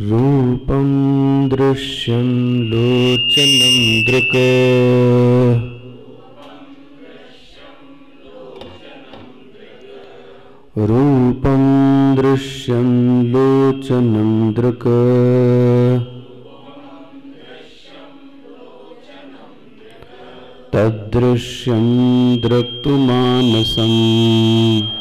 रूपं दृश्यं लोचनं दृक्। रूपं दृश्यं लोचनं दृक्। तद्दृश्यं द्रक्तुमानसम्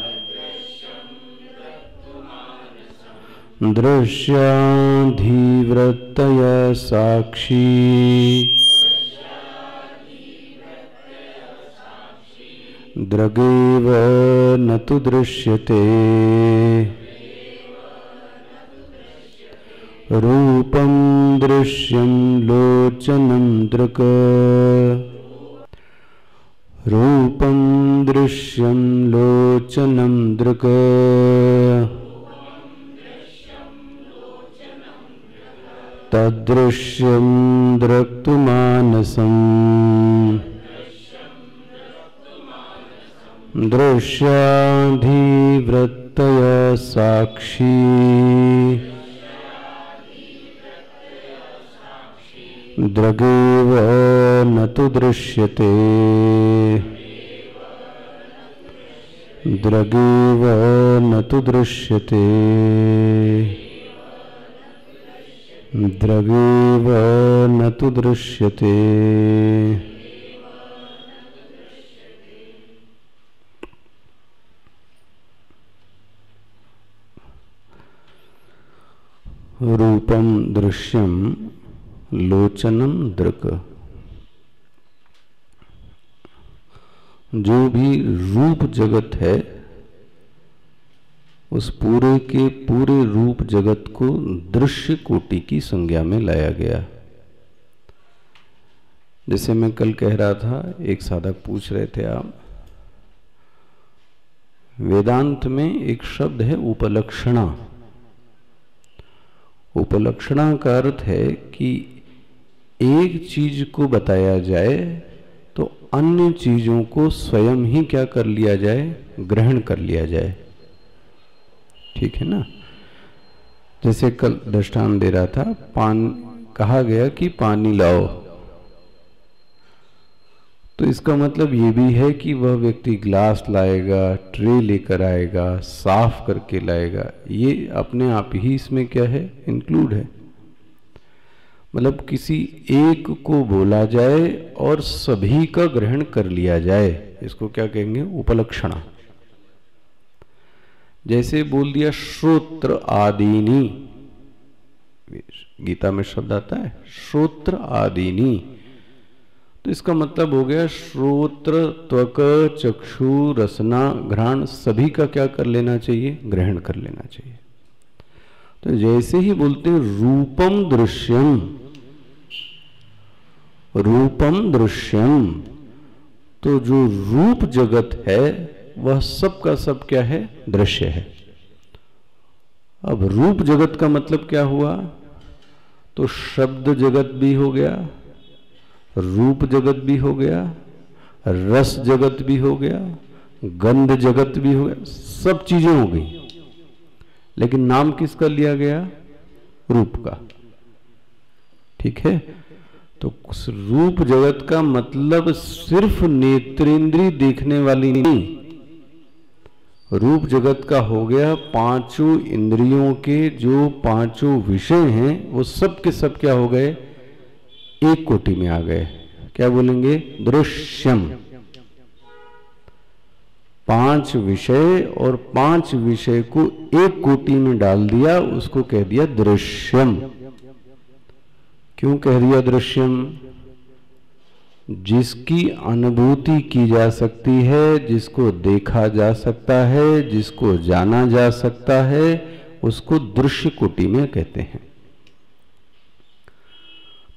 दृश्याधिवृत्तय साक्षी। दृगेव न तु दृश्यते। रूपं दृश्यं लोचनं दृक्। रूपं दृश्यं लोचनं दृक्। तदृश्यं द्रक्तुमानसम्। दृश्याधिवृत्तय साक्षी। दृगेव न तु दृश्यते। दृगेव न तु दृश्यते। द्रवेव न तु दृश्यते। रूपम दृश्यम लोचनम दृक। जो भी रूप जगत है उस पूरे के पूरे रूप जगत को दृश्य कोटि की संज्ञा में लाया गया। जैसे मैं कल कह रहा था, एक साधक पूछ रहे थे आप, वेदांत में एक शब्द है उपलक्षणा। उपलक्षणा का अर्थ है कि एक चीज़ को बताया जाए तो अन्य चीज़ों को स्वयं ही क्या कर लिया जाए? ग्रहण कर लिया जाए। ठीक है ना? जैसे कल दृष्टान दे रहा था, पान, कहा गया कि पानी लाओ। तो इसका मतलब ये भी है कि वह व्यक्ति ग्लास लाएगा, ट्रे लेकर आएगा, साफ़ करके लाएगा। ये अपने आप ही इसमें क्या है? इंक्लूड है। मतलब किसी एक को बोला जाए और सभी का ग्रहण कर लिया जाए, इसको क्या कहेंगे? उपलक्षणा। जैसे बोल दिया श्रोत्र आदिनी। गीता में शब्द आता है, श्रोत्र आदिनी। तो इसका मतलब हो गया श्रोत्र, त्वक, चक्षु, रसना, घ्राण, सभी का क्या कर लेना चाहिए? ग्रहण कर लेना चाहिए। तो जैसे ही बोलते हैं रूपम दृश्यम रूपम दृश्यम तो जो रूप जगत है वह सब का सब क्या है? दृश्य है। अब रूप जगत का मतलब क्या हुआ? तो शब्द जगत भी हो गया, रूप जगत भी हो गया, रस जगत भी हो गया, गंध जगत भी हो गया, सब चीज़ें हो गई। लेकिन नाम किसका लिया गया? रूप का। ठीक है? तो रूप जगत का मतलब सिर्फ़ नेत्रेंद्री देखने वाली नहीं रूप जगत का हो गया पाँचों इंद्रियों के जो पाँचों विषय हैं, वो सब के सब क्या हो गए? एक कोटि में आ गए। क्या बोलेंगे? दृश्यम। पाँच विषय और पाँच विषय को एक कोटि में डाल दिया, उसको कह दिया दृश्यम। क्यों कह दिया दृश्यम? जिसकी अनुभूति की जा सकती है, जिसको देखा जा सकता है, जिसको जाना जा सकता है, उसको दृश्य कोटि में कहते हैं।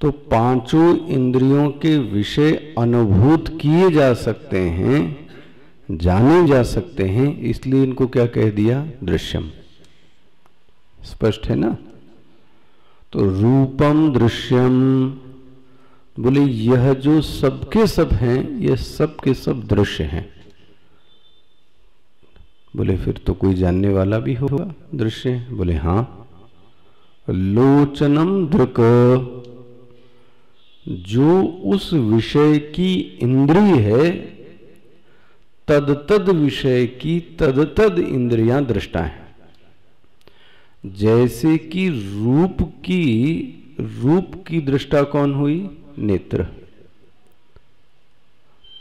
तो पाँचों इंद्रियों के विषय अनुभूत किए जा सकते हैं, जाने जा सकते हैं, इसलिए इनको क्या कह दिया? दृश्यम। स्पष्ट है ना? तो रूपम दृश्यम बोले, यह जो सबके सब हैं, ये सब के सब दृश्य हैं। बोले, फिर तो कोई जानने वाला भी होगा दृश्य। बोले हाँ। लोचनम दृक जो उस विषय की इंद्रिय है, तद तद विषय की तद तद इंद्रियाँ दृष्टा है। जैसे कि रूप की रूप की दृष्टा कौन हुई? नेत्र।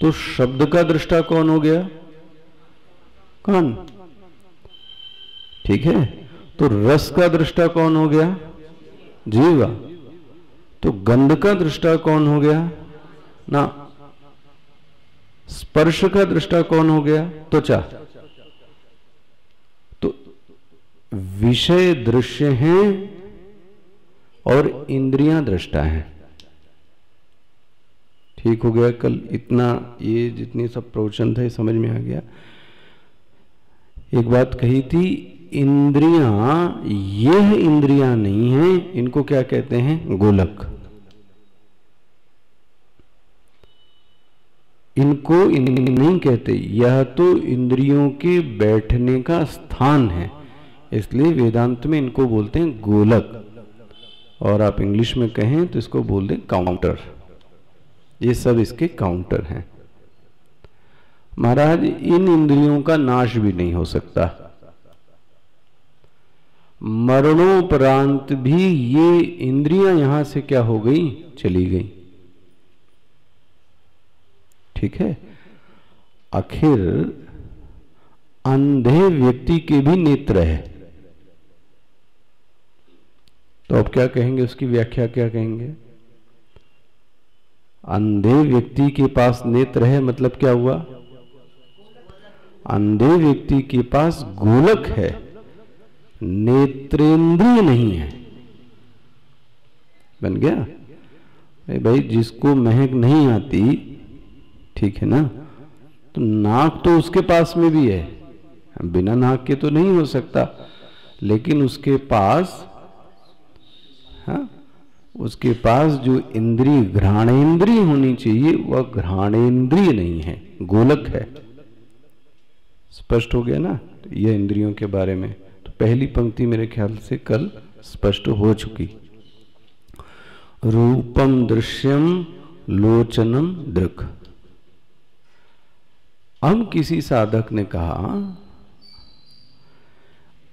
तो शब्द का दृष्टा कौन हो गया? कौन ठीक है? तो रस का दृष्टा कौन हो गया? जीवा। तो गंध का दृष्टा कौन हो गया? ना, स्पर्श का दृष्टा कौन हो गया? त्वचा। तो विषय दृश्य हैं और इंद्रियाँ दृष्टा हैं। ठीक हो गया, कल इतना ये जितने सब प्रवचन थे, समझ में आ गया। एक बात कही थी, इंद्रियाँ, यह इंद्रियाँ नहीं है, इनको क्या कहते हैं? गोलक। इनको नहीं कहते, यह तो इंद्रियों के बैठने का स्थान है, इसलिए वेदांत में इनको बोलते हैं गोलक। और आप इंग्लिश में कहें तो इसको बोल दें काउंटर। ये सब इसके काउंटर हैं। महाराज, इन इंद्रियों का नाश भी नहीं हो सकता। मरणोपरांत भी ये इंद्रियाँ यहाँ से क्या हो गई? चली गई। ठीक है? आखिर अंधे व्यक्ति के भी नेत्र है। तो अब क्या कहेंगे? उसकी व्याख्या क्या कहेंगे? अंधे व्यक्ति के पास नेत्र है मतलब क्या हुआ? अंधे व्यक्ति के पास गोलक है, नेत्रेंद्रिय नहीं है। बन गया? भाई, जिसको महक नहीं आती, ठीक है ना? तो नाक तो उसके पास में भी है। बिना नाक के तो नहीं हो सकता, लेकिन उसके पास हाँ? उसके पास जो इंद्री घ्राणेन्द्रीय होनी चाहिए, वह घ्राणेन्द्रिय नहीं है, गोलक है। स्पष्ट हो गया ना यह इंद्रियों के बारे में? तो पहली पंक्ति मेरे ख्याल से कल स्पष्ट हो चुकी। रूपम दृश्यम लोचनम दृक। हम किसी साधक ने कहा,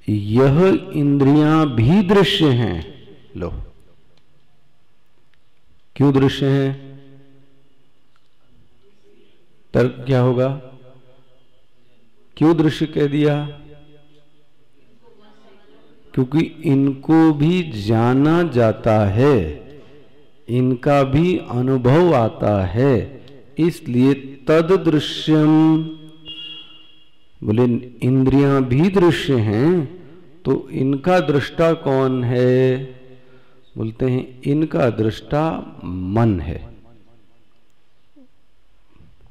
यह इंद्रियाँ भी दृश्य हैं। लो। क्यों दृश्य है? तर्क क्या होगा? क्यों दृश्य कह दिया? क्योंकि इनको भी जाना जाता है। इनका भी अनुभव आता है। इसलिए तद दृश्यम बोले, इंद्रियाँ भी दृश्य हैं तो इनका दृष्टा कौन है? बोलते हैं, इनका दृष्टा मन है।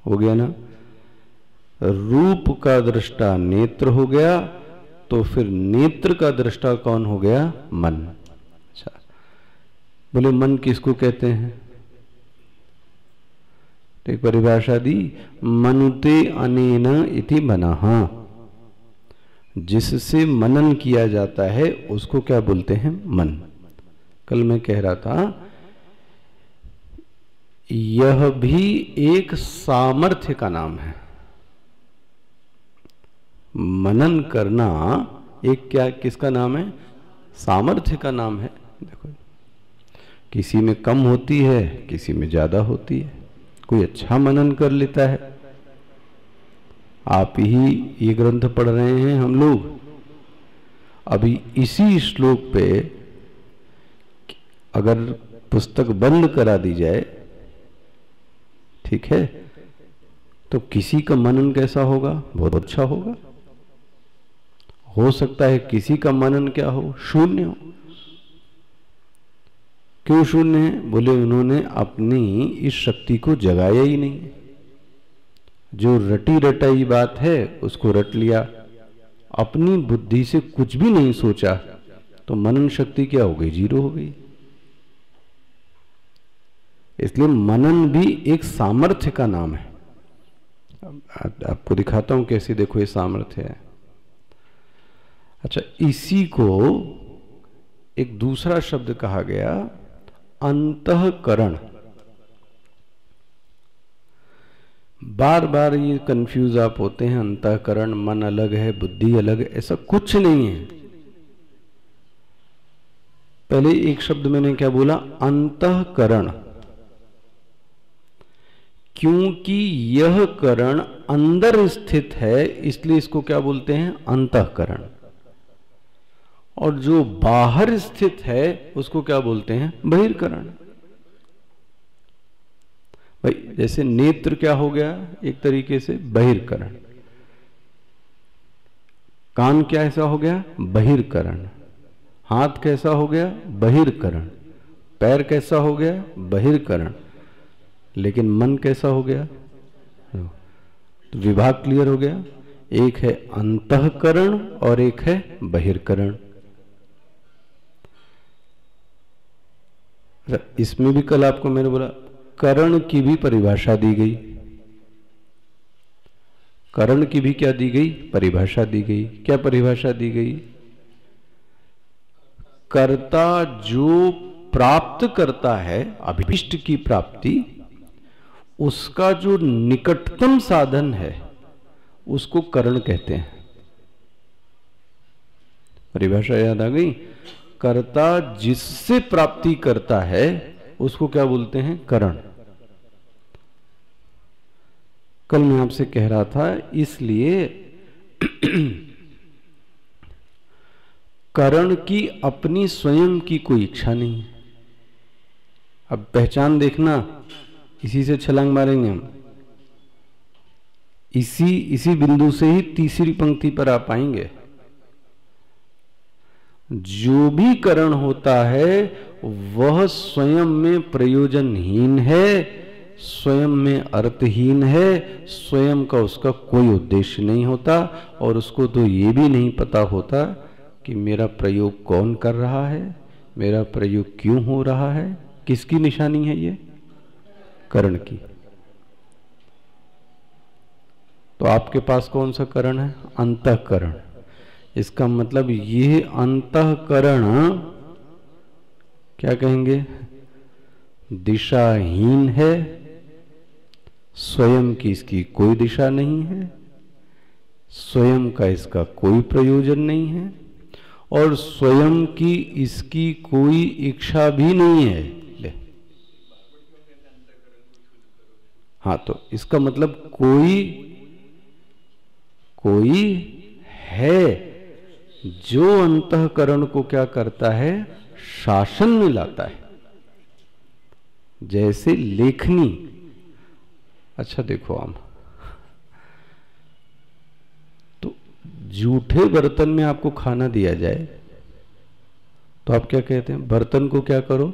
हो गया ना? रूप का दृष्टा नेत्र हो गया तो फिर नेत्र का दृष्टा कौन हो गया? मन। अच्छा बोले, मन किसको कहते हैं? तो एक परिभाषा दी मनुते अनेन इति मना। जिससे मनन किया जाता है, उसको क्या बोलते हैं? मन। कल मैं कह रहा था, यह भी एक सामर्थ्य का नाम है। मनन करना एक क्या, किसका नाम है? सामर्थ्य का नाम है। देखो, किसी में कम होती है, किसी में ज़्यादा होती है। कोई अच्छा मनन कर लेता है। आप ही ये ग्रंथ पढ़ रहे हैं हम लोग। अभी इसी श्लोक पे अगर पुस्तक बंद करा दी जाए, ठीक है तो किसी का मनन कैसा होगा? बहुत अच्छा होगा। हो सकता है किसी का मनन क्या हो? शून्य हो। क्यों शून्य है? बोले, उन्होंने अपनी इस शक्ति को जगाया ही नहीं। जो रटी रटाई बात है, उसको रट लिया। अपनी बुद्धि से कुछ भी नहीं सोचा तो मनन शक्ति क्या हो गई? ज़ीरो हो गई। इसलिए मनन भी एक सामर्थ्य का नाम है। आपको दिखाता हूँ कैसे देखो ये सामर्थ्य है। अच्छा इसी को एक दूसरा शब्द कहा गया, अंतकरण। बार बार ये कंफ्यूज आप होते हैं, अंतकरण, मन अलग है, बुद्धि अलग है, ऐसा कुछ नहीं है। पहले एक शब्द मैंने क्या बोला? अंतकरण। क्योंकि यह करण अंदर स्थित है, इसलिए इसको क्या बोलते हैं? अंतकरण। और जो बाहर स्थित है, उसको क्या बोलते हैं? बहिर्करण। भाई, जैसे नेत्र क्या हो गया एक तरीके से? बहिर्करण। कान क्या ऐसा हो गया? बहिर्करण। हाथ कैसा हो गया? बहिर्करण। पैर कैसा हो गया? बहिर्करण। लेकिन मन कैसा हो गया? तो विभाग क्लियर हो गया। एक है अंतकरण और एक है बहिर्करण। इसमें भी कल आपको मैंने बोला, करण की भी परिभाषा दी गई। करण की भी क्या दी गई? परिभाषा दी गई। क्या परिभाषा दी गई? कर्ता जो प्राप्त करता है, अभिष्ट की प्राप्ति उसका जो निकटतम साधन है, उसको करण कहते हैं। परिभाषा याद आ गई? कर्ता जिससे प्राप्ति करता है, उसको क्या बोलते हैं? करण। कल मैं आपसे कह रहा था, इसलिए करण की अपनी स्वयं की कोई इच्छा नहीं। है अब पहचान देखना इसी से छलांग मारेंगे हम। इसी इसी बिंदु से ही तीसरी पंक्ति पर आ पाएँगे जो भी करण होता है, वह स्वयं में प्रयोजनहीन है, स्वयं में अर्थहीन है, स्वयं का उसका कोई उद्देश्य नहीं होता और उसको तो ये भी नहीं पता होता कि मेरा प्रयोग कौन कर रहा है, मेरा प्रयोग क्यों हो रहा है, किसकी निशानी है ये? करण की। तो आपके पास कौन सा करण है? अंतकरण। इसका मतलब ये अंतकरण क्या कहेंगे? दिशाहीन है, स्वयं की इसकी कोई दिशा नहीं है, स्वयं का इसका कोई प्रयोजन नहीं है, और स्वयं की इसकी कोई इच्छा भी नहीं है ले हाँ तो इसका मतलब कोई कोई है जो अंतकरण को क्या करता है? शासन में लाता है। जैसे लेखनी। अच्छा देखो हम तो जूठे बर्तन में आपको खाना दिया जाए तो आप क्या कहते हैं? बर्तन को क्या करो?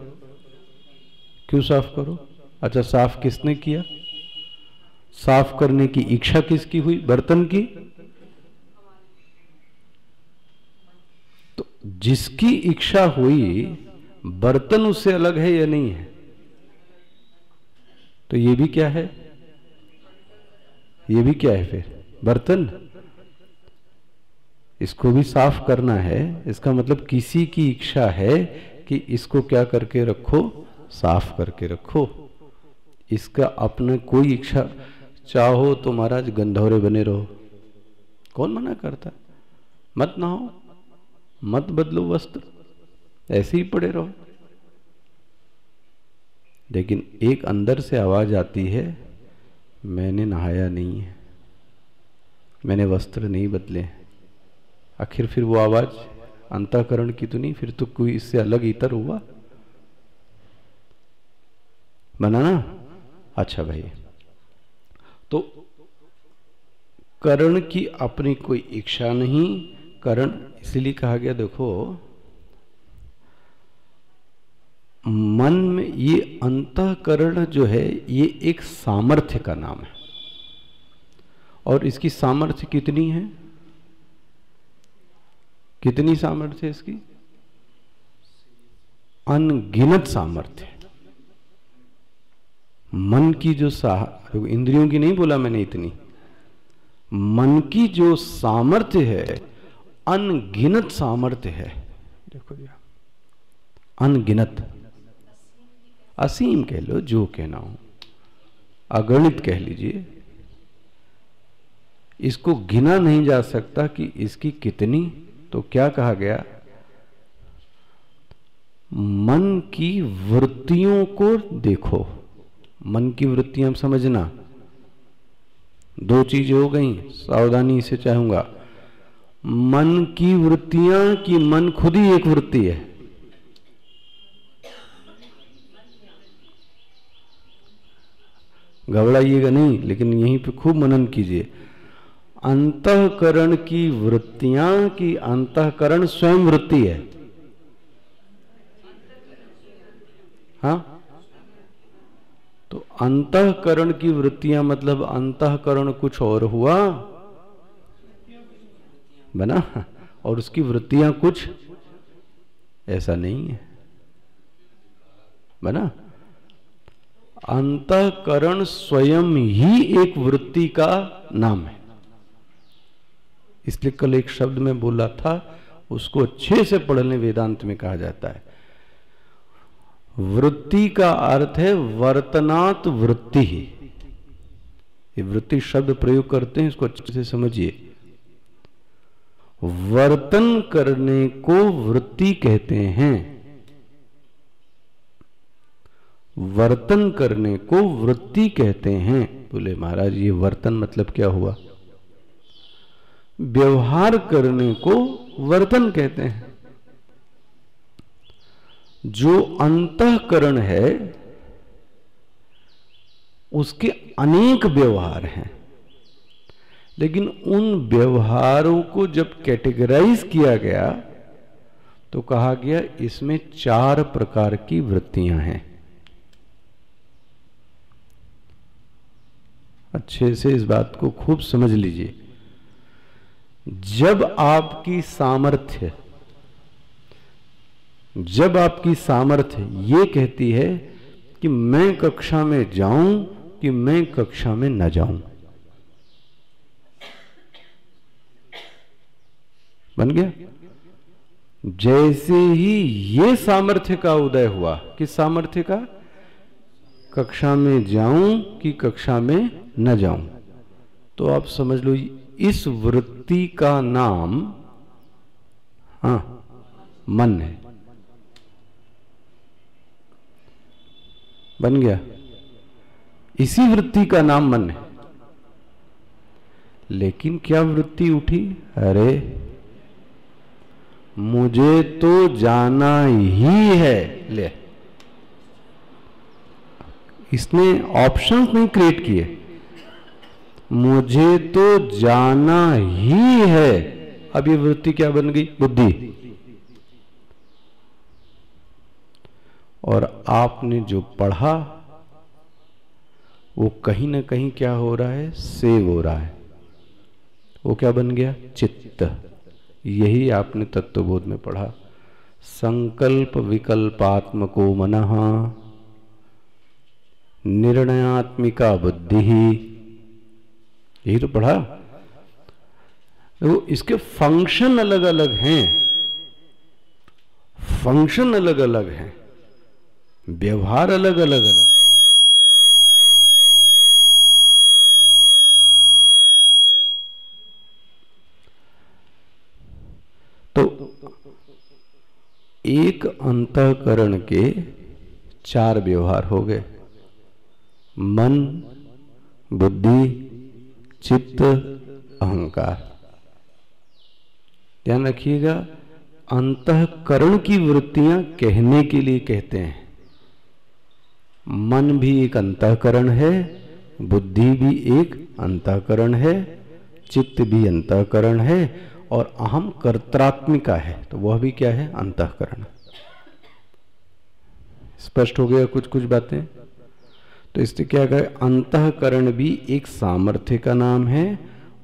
क्यों साफ़ करो? अच्छा साफ़ किसने किया? साफ़ करने की इच्छा किसकी हुई? बर्तन की। तो जिसकी इच्छा हुई, बर्तन उससे अलग है या नहीं है? तो ये भी क्या है? ये भी क्या है फिर? बर्तन। इसको भी साफ़ करना है। इसका मतलब किसी की इच्छा है कि इसको क्या करके रखो? साफ़ करके रखो। इसका अपने कोई इच्छा चाहो तो महाराज गंधौरे बने रहो। कौन मना करता? मत ना हो मत बदलो वस्त्र, ऐसे ही पड़े रहो। लेकिन एक अंदर से आवाज़ आती है, मैंने नहाया नहीं है, मैंने वस्त्र नहीं बदले। आखिर फिर वो आवाज़ अंताकरण की तो नहीं, फिर तो कोई इससे अलग इतर हुआ? बनाना अच्छा भाई तो करण की अपनी कोई इच्छा नहीं। करण, इसलिए कहा गया, देखो, मन में ये अंतकरण जो है, ये एक सामर्थ्य का नाम है। और इसकी सामर्थ्य कितनी है? कितनी सामर्थ्य है इसकी? अनगिनत सामर्थ्य मन की जो इंद्रियों की नहीं बोला मैंने इतनी। मन की जो सामर्थ्य है अनगिनत सामर्थ्य है। देखो जी। अनगिनत। असीम कह लो जो कहना हो। अगणित कह लीजिए। इसको गिना नहीं जा सकता कि इसकी कितनी तो क्या कहा गया? मन की वृत्तियों को देखो। मन की वृत्तियाँ समझना। दो चीज़ें हो गई, सावधानी से चाहूँगा। मन की वृत्तियाँ कि मन खुद ही एक वृत्ति है? घबराइएगा नहीं, लेकिन यहीं पे खूब मनन कीजिए। अंतकरण की वृत्तियाँ की अंतकरण स्वयं वृत्ति है? हाँ? तो अंतकरण की वृत्तियाँ मतलब अंतकरण कुछ और हुआ। बना? और उसकी वृत्तियाँ कुछ? ऐसा नहीं है। बना? अंतकरण स्वयं ही एक वृत्ति का नाम है। इसलिए कल एक शब्द में बोला था, उसको अच्छे से पढ़ने वेदांत में कहा जाता है। वृत्ति का अर्थ है वर्तनात् वृत्ति ही। ये वृत्ति शब्द प्रयोग करते हैं, इसको अच्छे से समझिए। वर्तन करने को वृत्ति कहते हैं। वर्तन करने को वृत्ति कहते हैं। बोले, महाराज, ये वर्तन मतलब क्या हुआ? व्यवहार करने को वर्तन कहते हैं। जो अंतकरण है, उसके अनेक व्यवहार हैं। लेकिन उन व्यवहारों को जब कैटेगराइज किया गया तो कहा गया, इसमें चार प्रकार की वृत्तियाँ हैं। अच्छे से इस बात को खूब समझ लीजिए। जब आपकी सामर्थ्य जब आपकी सामर्थ्य ये कहती है कि मैं कक्षा में जाऊँ, कि मैं कक्षा में न जाऊँ। बन गया? जैसे ही ये सामर्थ्य का उदय हुआ, किस सामर्थ्य का? कक्षा में जाऊँ कि कक्षा में न जाऊँ। तो आप समझ लो, इस वृत्ति का नाम, हा, मन है। बन गया। इसी वृत्ति का नाम मन है। लेकिन क्या वृत्ति उठी? अरे, मुझे तो जाना ही है। ले। इसने ऑप्शंस नहीं क्रिएट किए। मुझे तो जाना ही है। अब ये वृत्ति क्या बन गई? बुद्धि। और आपने जो पढ़ा, वो कहीं ना कहीं क्या हो रहा है? सेव हो रहा है। वो क्या बन गया? चित्त। यही आपने तत्वबोध में पढ़ा। संकल्प विकल्पात्मको मन, निर्णयात्मिका बुद्धि। ही यही तो पढ़ा। तो इसके फ़ंक्शन अलग अलग हैं। फ़ंक्शन अलग अलग हैं। व्यवहार अलग अलग अलग है। तो एक अंतकरण के चार व्यवहार हो गए। मन, बुद्धि, चित्त, अहंकार। ध्यान रखिएगा, अंतकरण की वृत्तियाँ कहने के लिए कहते हैं। मन भी एक अंतकरण है, बुद्धि भी एक अंतकरण है, चित्त भी अंतकरण है और अहम कर्तात्मिका है तो वह भी क्या है? अंतकरण। स्पष्ट हो गया कुछ कुछ बातें? तो इससे क्या कहे अंतकरण भी एक सामर्थ्य का नाम है,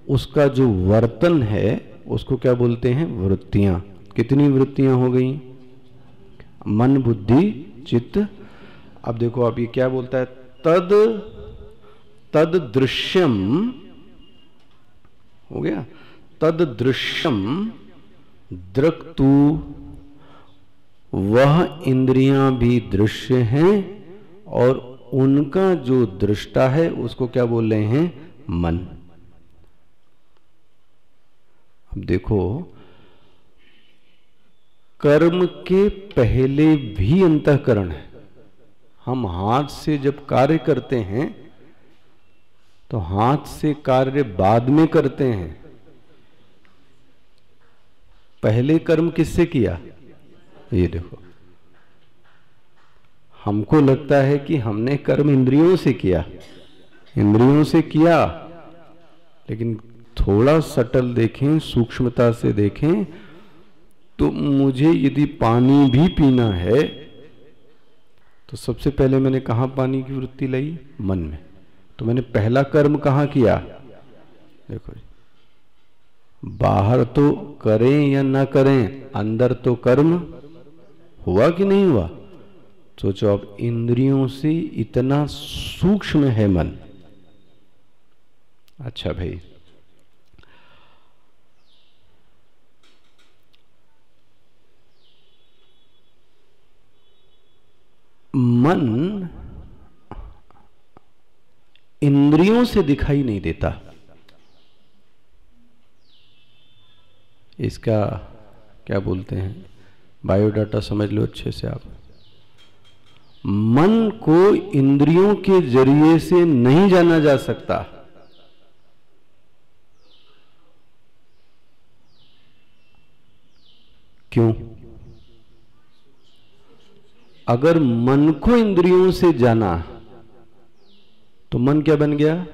उसका जो वर्तन है, उसको क्या बोलते हैं? वृत्तियाँ। कितनी वृत्तियाँ हो गई? मन, बुद्धि, चित्त अब देखो, अब ये क्या बोलता है? तद तद दृश्यम, हो गया? तद दृश्यम, द्रक्तु, वह इंद्रियाँ भी दृश्य हैं और उनका जो दृष्टा है, उसको क्या बोल रहे हैं? मन। अब देखो, कर्म के पहले भी अंतकरण है। हम हाथ से जब कार्य करते हैं तो हाथ से कार्य बाद में करते हैं। पहले कर्म किससे किया? ये देखो। हमको लगता है कि हमने कर्म इंद्रियों से किया। इंद्रियों से किया, लेकिन थोड़ा सटल देखें, सूक्ष्मता से देखें तो मुझे यदि पानी भी पीना है तो सबसे पहले मैंने कहा पानी की वृत्ति लाई? मन में। तो मैंने पहला कर्म कहा किया? देखो बाहर तो करें या ना करें, अंदर तो कर्म। हुआ कि नहीं हुआ? सोचो अब इंद्रियों से इतना सूक्ष्म है मन। अच्छा भाई। मन इंद्रियों से दिखाई नहीं देता। इसका क्या बोलते हैं? बायोडाटा समझ लो अच्छे से आप। मन को इंद्रियों के ज़रिए से नहीं जाना जा सकता। क्यों? अगर मन को इंद्रियों से जाना तो मन क्या बन गया?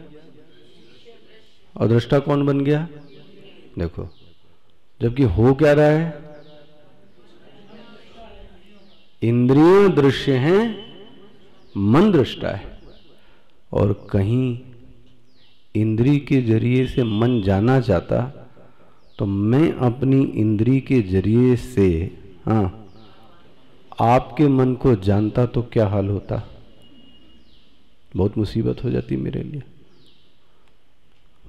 और दृष्टा कौन बन गया? देखो, जबकि हो क्या रहा है? इंद्रियों दृश्य हैं, मन दृष्टा है। और कहीं इंद्री के ज़रिए से मन जाना चाहता तो मैं अपनी इंद्री के ज़रिए से हाँ आपके मन को जानता तो क्या हाल होता? बहुत मुसीबत हो जाती मेरे लिए।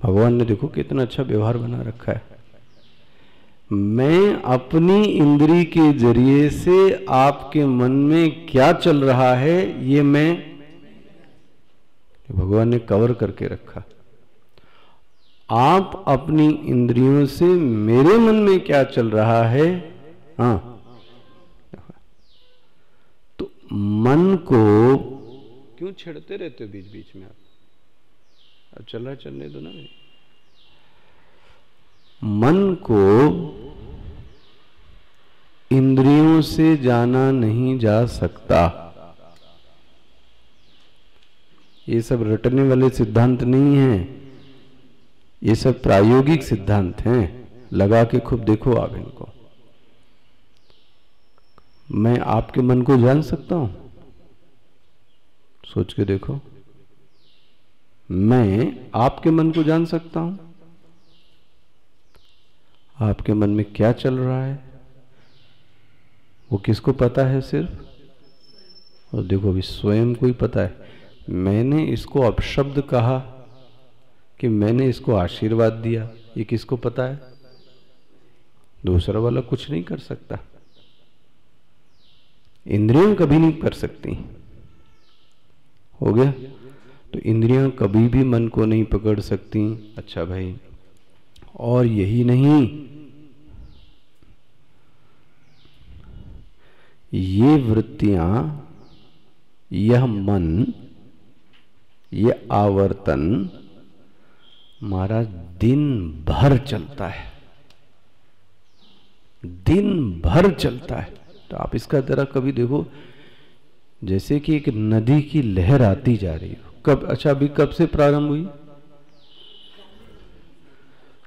भगवान ने देखो कितना अच्छा व्यवहार बना रखा है। मैं अपनी इंद्री के ज़रिए से आपके मन में क्या चल रहा है, ये मैं भगवान ने कवर करके रखा। आप अपनी इंद्रियों से मेरे मन में क्या चल रहा है? हाँ तो मन को क्यों छेड़ते रहते हो बीच बीच में आप? अब चल रहा चलने दो ना भाई। मन को इंद्रियों से जाना नहीं जा सकता। ये सब रटने वाले सिद्धांत नहीं है। ये सब प्रायोगिक सिद्धांत हैं। लगा के खूब देखो आप इनको। मैं आपके मन को जान सकता हूँ? सोच के देखो। मैं आपके मन को जान सकता हूँ? आपके मन में क्या चल रहा है? वो किसको पता है सिर्फ़? और देखो, अभी स्वयं को ही पता है। मैंने इसको अपशब्द कहा कि मैंने इसको आशीर्वाद दिया। ये किसको पता है? दूसरा वाला कुछ नहीं कर सकता। इंद्रियाँ कभी नहीं कर सकती। हो गया? तो इंद्रियाँ कभी भी मन को नहीं पकड़ सकती। अच्छा भाई, और यही नहीं, ये वृत्तियाँ, यह मन, ये आवर्तन, महाराज, दिन भर चलता है। दिन भर चलता है। तो आप इसका जरा कभी देखो, जैसे कि एक नदी की लहर आती जा रही हो। कब अच्छा अभी कब से प्रारंभ हुई?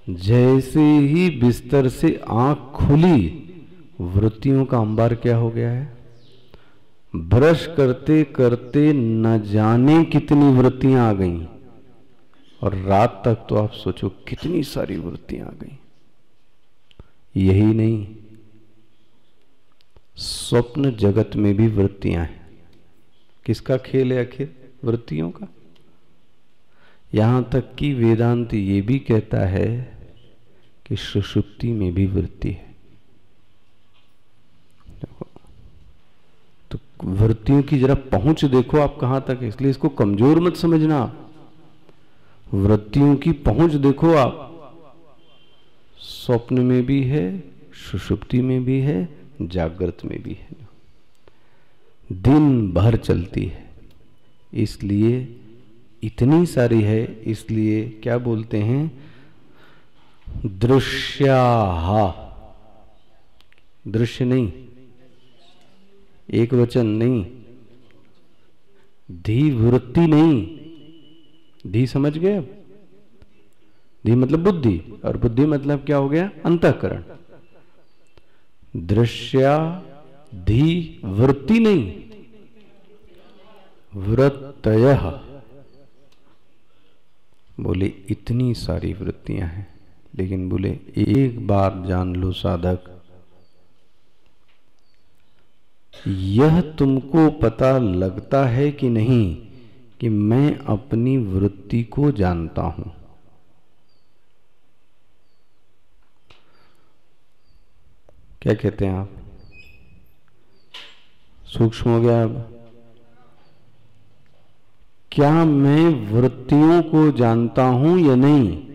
जैसे ही बिस्तर से आँख खुली, वृत्तियों का अंबार क्या हो गया है? ब्रश करते करते न जाने कितनी वृत्तियाँ आ गई। और रात तक तो आप सोचो, कितनी सारी वृत्तियाँ आ गई। यही नहीं स्वप्न जगत में भी वृत्तियाँ हैं। किसका खेल है आखिर वृत्तियों का। यहाँ तक कि वेदांत ये भी कहता है कि सुषुप्ति में भी वृत्ति है। देखो वृत्तियों की जरा पहुँच देखो आप कहाँ तक इसलिए इसको कमज़ोर मत समझना। आप वृत्तियों की पहुँच देखो आप। स्वप्न में भी है, सुषुप्ति में भी है जागृत में भी है। दिन भर चलती है। इसलिए इतनी सारी है, इसलिए क्या बोलते हैं? दृश्या। दृश्य नहीं। एक वचन नहीं। धी वृत्ति नहीं। धी समझ गए अब धी मतलब बुद्धि। और बुद्धि मतलब क्या हो गया? अंतकरण। दृश्या धी वृत्ति नहीं। वृत्तय। बोले, इतनी सारी वृत्तियाँ हैं, लेकिन बोले, एक बार जान लो साधक। यह तुमको पता लगता है कि नहीं कि मैं अपनी वृत्ति को जानता हूँ? क्या कहते हैं आप? सूक्ष्म हो गया अब। क्या मैं वृत्तियों को जानता हूँ या नहीं?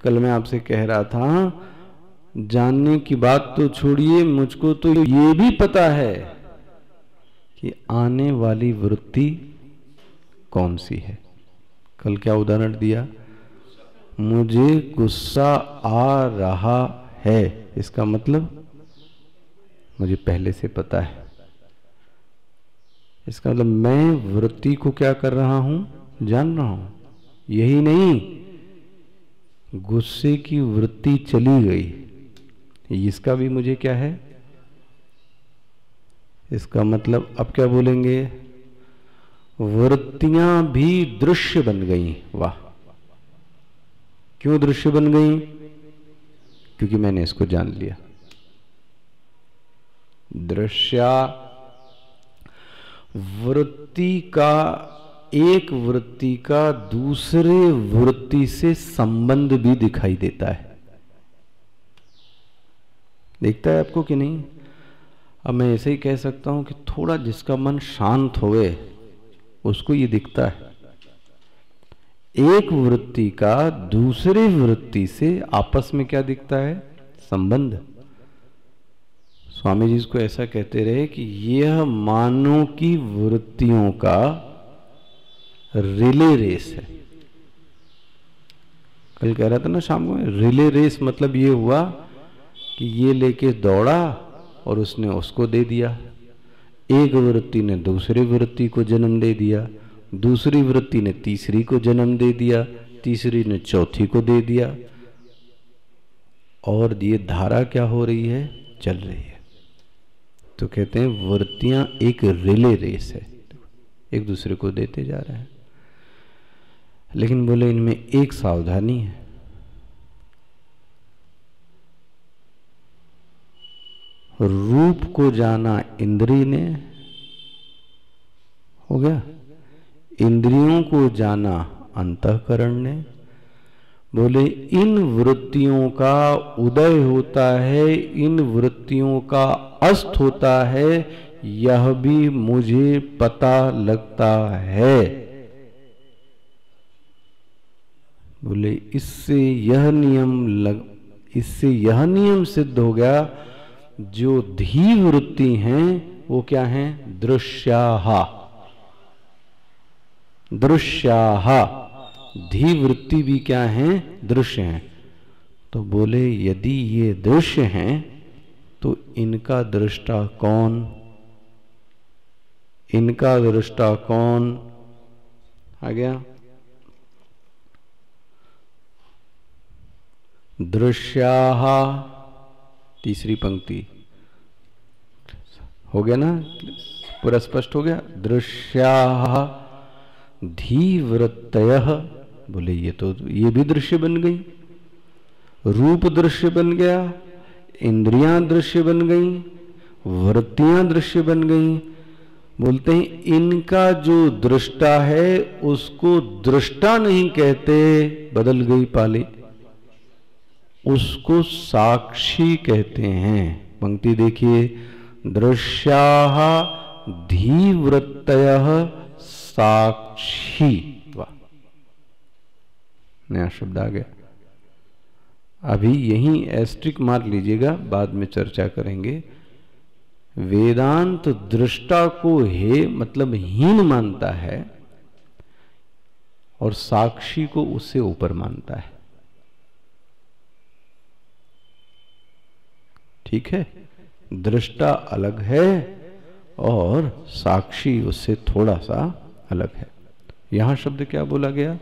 कल मैं आपसे कह रहा था, जानने की बात तो छोड़िए, मुझको तो ये भी पता है कि आने वाली वृत्ति कौन सी है। कल क्या उदाहरण दिया? मुझे गुस्सा आ रहा है इसका मतलब? मुझे पहले से पता है। इसका मतलब मैं वृत्ति को क्या कर रहा हूँ? जान रहा हूँ। यही नहीं, गुस्से की वृत्ति चली गई। इसका भी मुझे क्या है? इसका मतलब अब क्या बोलेंगे? वृत्तियाँ भी दृश्य बन गई। वाह। क्यों दृश्य बन गई? क्योंकि मैंने इसको जान लिया। दृश्या वृत्ति का एक वृत्ति का दूसरे वृत्ति से संबंध भी दिखाई देता है। देखता है आपको कि नहीं? अब मैं ऐसे ही कह सकता हूँ कि थोड़ा जिसका मन शांत होए, उसको ये दिखता है। एक वृत्ति का दूसरे वृत्ति से आपस में क्या दिखता है? संबंध। स्वामी जी इसको ऐसा कहते रहे कि यह मानव की वृत्तियों का रिले रेस है। कल कह रहा था ना शाम को, रिले रेस मतलब ये हुआ कि ये लेके दौड़ा और उसने उसको दे दिया। एक वृत्ति ने दूसरे वृत्ति को जन्म दे दिया। दूसरी वृत्ति ने तीसरी को जन्म दे दिया, तीसरी ने चौथी को दे दिया। और ये धारा क्या हो रही है? चल रही है। तो कहते हैं, वृत्तियाँ एक रिले रेस है। एक दूसरे को देते जा रहे हैं। लेकिन बोले, इनमें एक सावधानी है। रूप को जाना इंद्री ने। हो गया? इंद्रियों को जाना अंतकरण ने। बोले, इन वृत्तियों का उदय होता है, इन वृत्तियों का अस्त होता है, यह भी मुझे पता लगता है। बोले, इससे यह नियम लग, इससे यह नियम सिद्ध हो गया, जो धी वृत्ति हैं, वो क्या हैं? दृश्याहा। दृश्याहा धी वृत्ति भी क्या है? दृश्य है। तो बोले, यदि ये दृश्य हैं तो इनका दृष्टा कौन? इनका दृष्टा कौन? आ गया। दृश्या, तीसरी पंक्ति। हो गया ना? पूरा स्पष्ट हो गया? दृश्या धीवृत्तय बोले, ये तो ये भी दृश्य बन गई। रूप दृश्य बन गया, इंद्रियाँ दृश्य बन गई, वृत्तियाँ दृश्य बन गई। बोलते हैं, इनका जो दृष्टा है, उसको दृष्टा नहीं कहते, बदल गई पाली। उसको साक्षी कहते हैं। पंक्ति देखिए, दृश्या धीवृत्त साक्षी नया शब्द आ गया। अभी यही एस्ट्रिक मार लीजिएगा, बाद में चर्चा करेंगे। वेदांत दृष्टा को हे मतलब हीन मानता है और साक्षी को उससे ऊपर मानता है। ठीक है? दृष्टा अलग है और साक्षी उससे थोड़ा सा अलग है। यहाँ शब्द क्या बोला गया?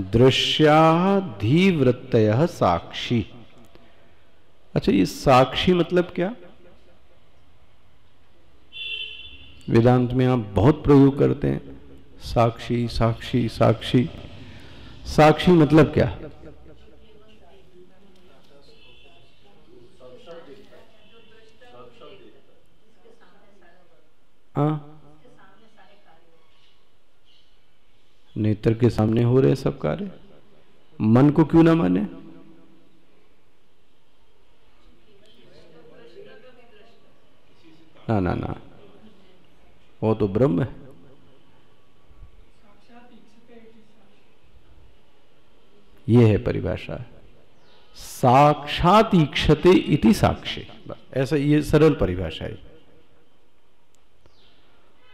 दृश्याधिवृत्त साक्षी। अच्छा ये साक्षी मतलब क्या? वेदांत में आप बहुत प्रयोग करते हैं। साक्षी साक्षी साक्षी। साक्षी मतलब क्या? हाँ? नेत्र के सामने हो रहे सब कार्य। मन को क्यों ना माने? ना ना ना। वो तो ब्रह्म है। ये है परिभाषा। साक्षात इति साक्षी। ऐसा ये सरल परिभाषा है।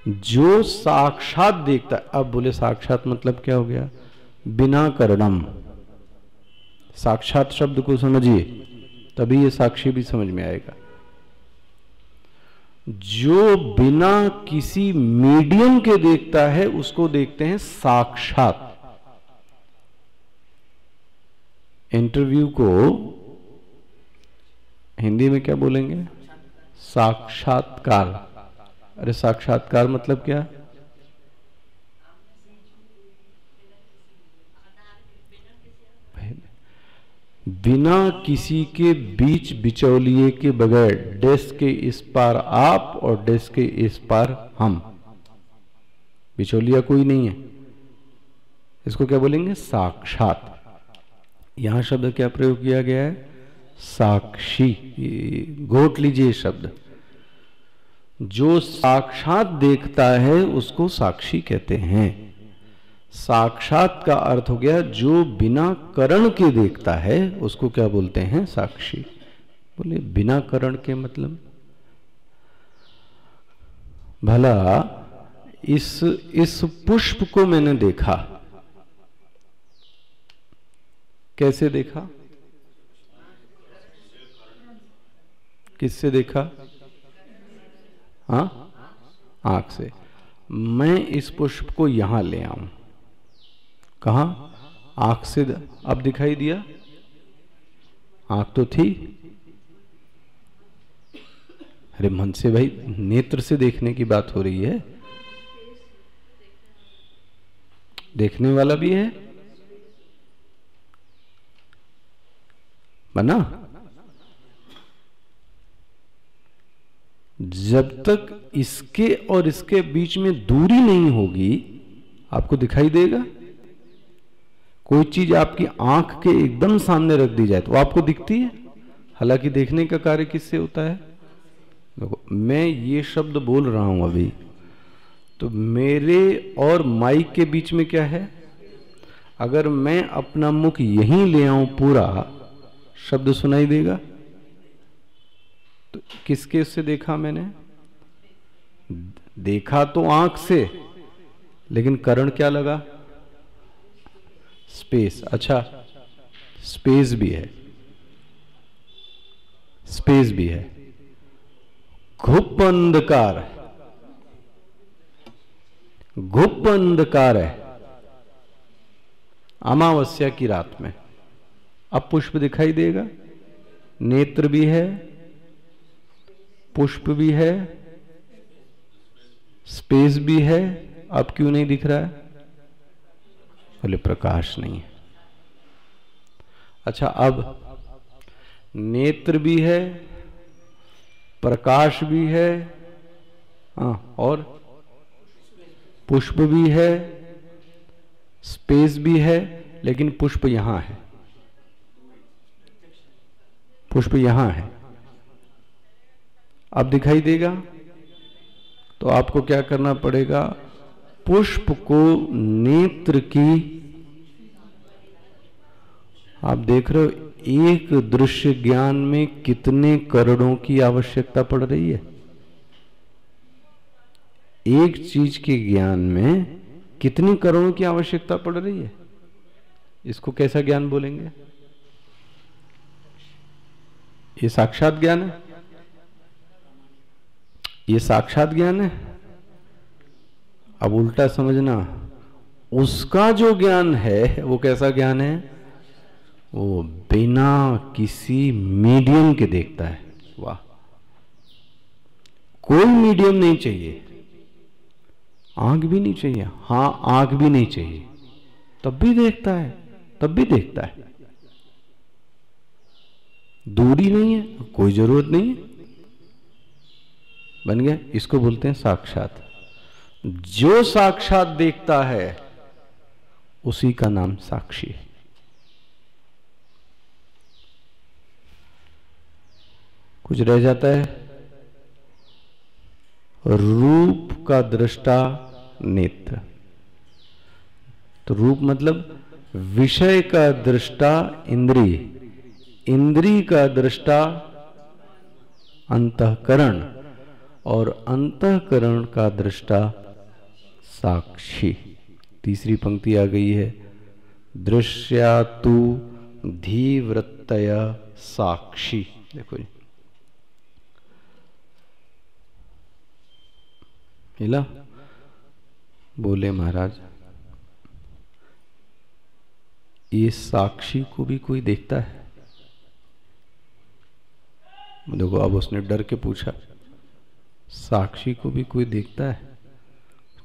जो साक्षात देखता है। अब बोले, साक्षात मतलब क्या हो गया? बिना करणम। साक्षात शब्द को समझिए, तभी ये साक्षी भी समझ में आएगा। जो बिना किसी मीडियम के देखता है, उसको देखते हैं साक्षात। इंटरव्यू को हिंदी में क्या बोलेंगे? साक्षात्कार। अरे साक्षात्कार मतलब क्या? बिना किसी के बीच बिचौलिए के बगैर डेस्क के इस पार आप और डेस्क के इस पार हम। बिचौलिया कोई नहीं है। इसको क्या बोलेंगे? साक्षात। यहाँ शब्द क्या प्रयोग किया गया है? साक्षी। घोट लीजिए शब्द। जो साक्षात देखता है, उसको साक्षी कहते हैं। साक्षात का अर्थ हो गया, जो बिना करण के देखता है, उसको क्या बोलते हैं? साक्षी। बोले बिना करण के मतलब? भला, इस इस पुष्प को मैंने देखा। कैसे देखा? किससे देखा? हाँ? आँख से। मैं इस पुष्प को यहाँ ले आऊँ। कहा? आँख से अब दिखाई दिया। आँख तो थी। अरे मन से भाई, नेत्र से देखने की बात हो रही है। देखने वाला भी है। बना। जब तक इसके और इसके बीच में दूरी नहीं होगी, आपको दिखाई देगा? कोई चीज़ आपकी आँख के एकदम सामने रख दी जाए तो आपको दिखती है? हालाँकि देखने का कार्य किससे होता है? देखो, मैं ये शब्द बोल रहा हूँ अभी तो मेरे और माइक के बीच में क्या है? अगर मैं अपना मुख यहीं ले आऊँ पूरा, शब्द सुनाई देगा? तो किसके उससे देखा मैंने? देखा तो आँख से, लेकिन करण क्या लगा? स्पेस। अच्छा स्पेस भी है। स्पेस भी है। घुप अंधकार घुप अंधकार है। अमावस्या की रात में। अब पुष्प दिखाई देगा। नेत्र भी है। पुष्प भी है स्पेस भी है। अब क्यों नहीं दिख रहा है? बोले प्रकाश नहीं है। अच्छा अब नेत्र भी है प्रकाश भी है आ, और पुष्प भी है स्पेस भी है लेकिन पुष्प यहाँ है। पुष्प यहाँ है। अब दिखाई देगा। तो आपको क्या करना पड़ेगा? पुष्प को नेत्र की, आप देख रहे हो, एक दृश्य ज्ञान में कितने करोड़ों की आवश्यकता पड़ रही है। एक चीज़ के ज्ञान में कितनी करोड़ों की आवश्यकता पड़ रही है? इसको कैसा ज्ञान बोलेंगे? ये साक्षात ज्ञान है। ये साक्षात ज्ञान है? अब उल्टा समझना, उसका जो ज्ञान है, वो कैसा ज्ञान है? वो बिना किसी मीडियम के देखता है। वाह। कोई मीडियम नहीं चाहिए। आँख भी नहीं चाहिए। हाँ आँख भी नहीं चाहिए। तब भी देखता है, तब भी देखता है। दूरी नहीं है, कोई ज़रूरत नहीं है। बन गया, इसको बोलते हैं साक्षात। जो साक्षात देखता है, उसी का नाम साक्षी है। कुछ रह जाता है, रूप का दृष्टा नेत्र। तो रूप मतलब विषय का दृष्टा इंद्रिय। इंद्री का दृष्टा अंतकरण। और अंतकरण का दृष्टा साक्षी। तीसरी पंक्ति आ गई है। दृश्या तु धीव्रतय साक्षी। देखो जी। मिला बोले महाराज, ये साक्षी को भी कोई देखता है? देखो, अब उसने डर के पूछा। साक्षी को भी कोई देखता है?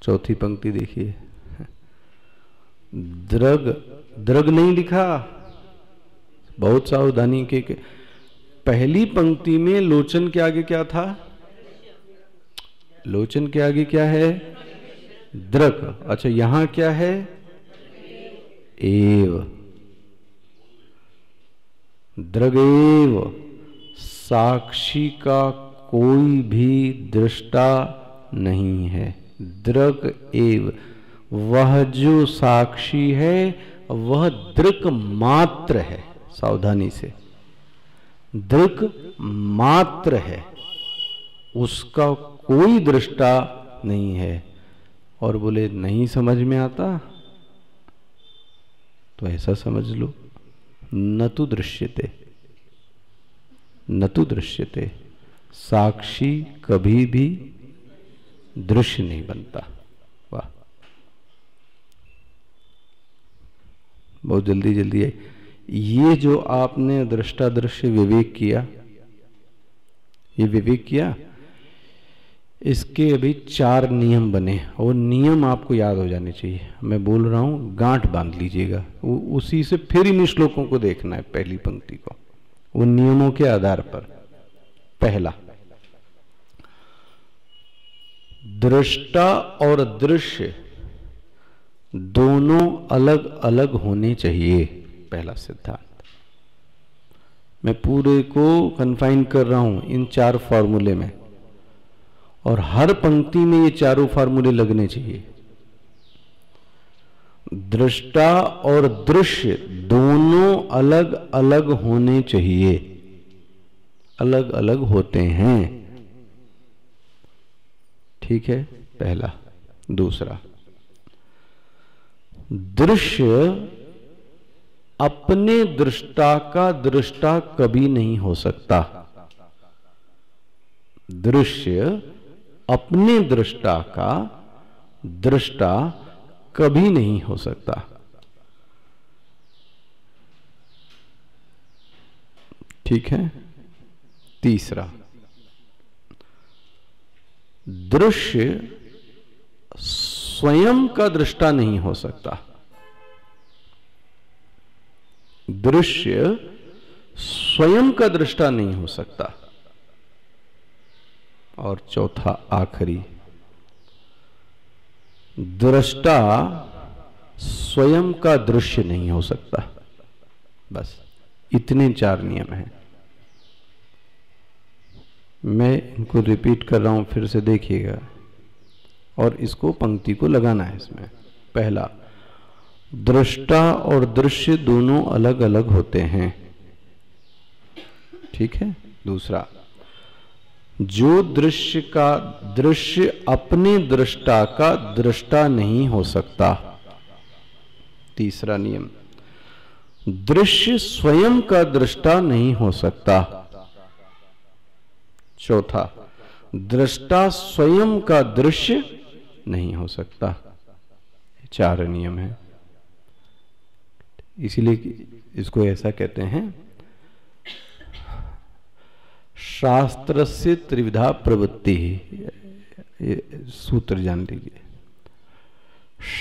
चौथी पंक्ति देखिए। द्रग द्रग नहीं लिखा। बहुत सावधानी के, के। पहली पंक्ति में लोचन के आगे क्या था? लोचन के आगे क्या है? द्रग। अच्छा यहाँ क्या है? एव। द्रगेव साक्षी का कोई भी दृष्टा नहीं है। दृक एव। वह जो साक्षी है, वह दृक मात्र है, सावधानी से। दृक मात्र है। उसका कोई दृष्टा नहीं है। और बोले, नहीं समझ में आता? तो ऐसा समझ लो। न तो दृश्यते। न तो दृश्यते। साक्षी कभी भी दृश्य नहीं बनता। वाह। बहुत जल्दी जल्दी है ये जो आपने दृष्टा दृश्य विवेक किया, ये विवेक किया, इसके अभी चार नियम बने वो नियम आपको याद हो जाने चाहिए। मैं बोल रहा हूँ, गांठ बाँध लीजिएगा। उसी से फिर इन श्लोकों को देखना है, पहली पंक्ति को। उन नियमों के आधार पर। पहला। दृष्टा और दृश्य दोनों अलग अलग होने चाहिए, पहला सिद्धांत। मैं पूरे को कन्फाइन कर रहा हूँ इन चार फॉर्मूले में, और हर पंक्ति में ये चारों फॉर्मूले लगने चाहिए। दृष्टा और दृश्य दोनों अलग अलग होने चाहिए। अलग अलग होते हैं। ठीक है, पहला। दूसरा। दृश्य अपने दृष्टा का दृष्टा कभी नहीं हो सकता। दृश्य अपने दृष्टा का दृष्टा कभी नहीं हो सकता। ठीक है? तीसरा, दृश्य स्वयं का दृष्टा नहीं हो सकता। दृश्य स्वयं का दृष्टा नहीं हो सकता। और चौथा, आखिरी, दृष्टा स्वयं का दृश्य नहीं हो सकता। बस, इतने चार नियम हैं। मैं इनको रिपीट कर रहा हूँ, फिर से देखिएगा। और इसको पंक्ति को लगाना है इसमें। पहला, दृष्टा और दृश्य दोनों अलग अलग होते हैं। ठीक है? दूसरा, जो दृश्य का दृश्य अपने दृष्टा का दृष्टा नहीं हो सकता। तीसरा नियम, दृश्य स्वयं का दृष्टा नहीं हो सकता। चौथा, दृष्टा स्वयं का दृश्य नहीं हो सकता। चार नियम है। इसीलिए इसको ऐसा कहते हैं शास्त्र से त्रिविधा प्रवृत्ति। ही सूत्र जान लीजिए।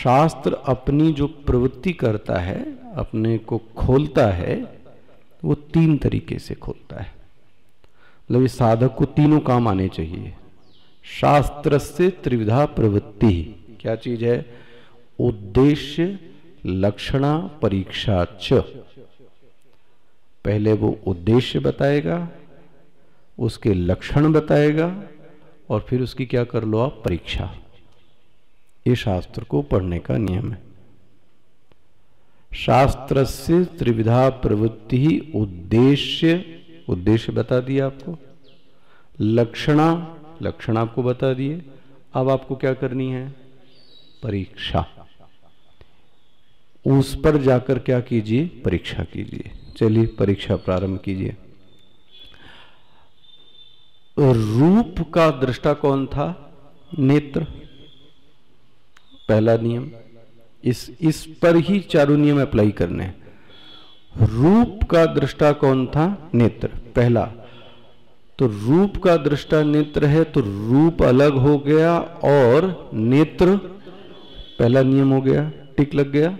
शास्त्र अपनी जो प्रवृत्ति करता है, अपने को खोलता है, वो तीन तरीके से खोलता है। मतलब इस साधक को तीनों काम आने चाहिए। शास्त्र से त्रिविधा प्रवृत्ति, क्या चीज़ है? उद्देश्य, लक्षणा, परीक्षा च। पहले वो उद्देश्य बताएगा, उसके लक्षण बताएगा, और फिर उसकी क्या कर लो आप, परीक्षा। ये शास्त्र को पढ़ने का नियम है। शास्त्र से त्रिविधा प्रवृत्ति, उद्देश्य उद्देश्य बता दिया आपको? लक्षणा, लक्षण आपको बता दिए। अब आपको क्या करनी है? परीक्षा। उस पर जाकर क्या कीजिए? परीक्षा कीजिए। चलिए, परीक्षा प्रारंभ कीजिए। रूप का दृष्टा कौन था? नेत्र। पहला नियम। इस इस पर ही चारों नियम अप्लाई करने रूप का दृष्टा कौन था? नेत्र। पहला तो रूप का दृष्टा नेत्र है तो रूप अलग हो गया और नेत्र, पहला नियम हो गया, टिक लग गया।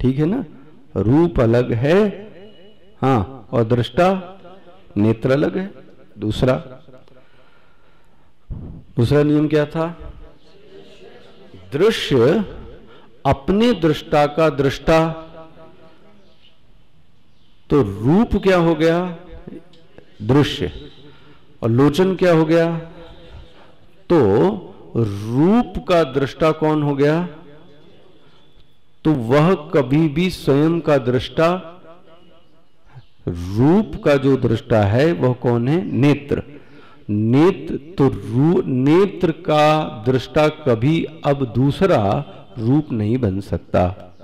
ठीक है ना? रूप अलग है हाँ और दृष्टा नेत्र अलग है। दूसरा दूसरा नियम क्या था? दृश्य अपने दृष्टा का दृष्टा तो रूप क्या हो गया? दृश्य। और लोचन क्या हो गया? तो रूप का दृष्टा कौन हो गया? तो वह कभी भी स्वयं का दृष्टा, रूप का जो दृष्टा है, वह कौन है? नेत्र। नेत्र तो रू, नेत्र का दृष्टा कभी अब दूसरा रूप नहीं बन सकता।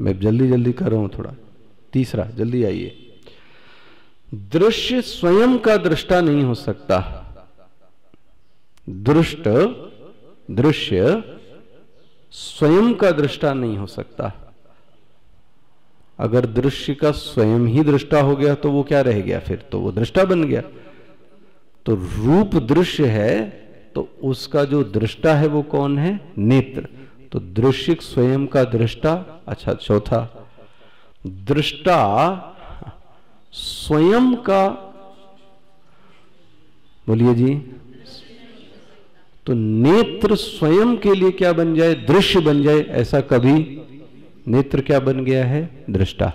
मैं जल्दी जल्दी कर रहा हूँ थोड़ा। तीसरा, जल्दी आइए। दृश्य स्वयं का दृष्टा नहीं हो सकता। दृष्ट, दृश्य स्वयं का दृष्टा नहीं हो सकता। अगर दृश्य का स्वयं ही दृष्टा हो गया तो वो क्या रह गया फिर? तो वो दृष्टा बन गया। तो रूप दृश्य है तो उसका जो दृष्टा है वो कौन है? नेत्र। तो दृश्य स्वयं का दृष्टा अच्छा चौथा दृष्टा स्वयं का बोलिए जी तो नेत्र स्वयं के लिए क्या बन जाए, दृश्य बन जाए, ऐसा कभी नेत्र क्या बन गया है? दृष्टा।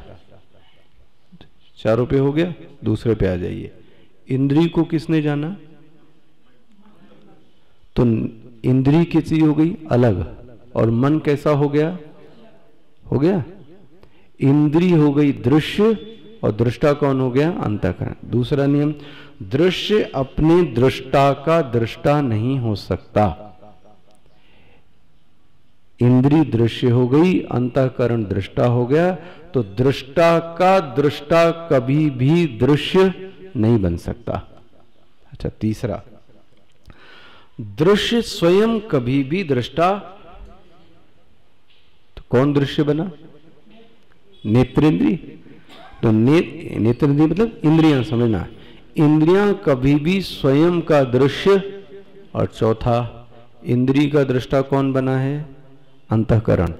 चारों पे हो गया, दूसरे पे आ जाइए। इंद्री को किसने जाना? तो इंद्री कैसी हो गई, अलग। और मन कैसा हो गया? हो गया? इंद्री हो गई दृश्य और दृष्टा कौन हो गया? अंतकरण। दूसरा नियम, दृश्य अपने दृष्टा का दृष्टा नहीं हो सकता। इंद्री दृश्य हो गई, अंतकरण दृष्टा हो गया तो दृष्टा का दृष्टा कभी भी दृश्य नहीं बन सकता। अच्छा तीसरा, दृश्य स्वयं कभी भी दृष्टा तो कौन दृश्य बना? नेत्रेंद्री तो ने, नेत्रेंद्री मतलब इंद्रियाँ समझना। इंद्रियाँ कभी भी स्वयं का दृश्य और चौथा इंद्री का दृष्टा कौन बना है? अंतकरण।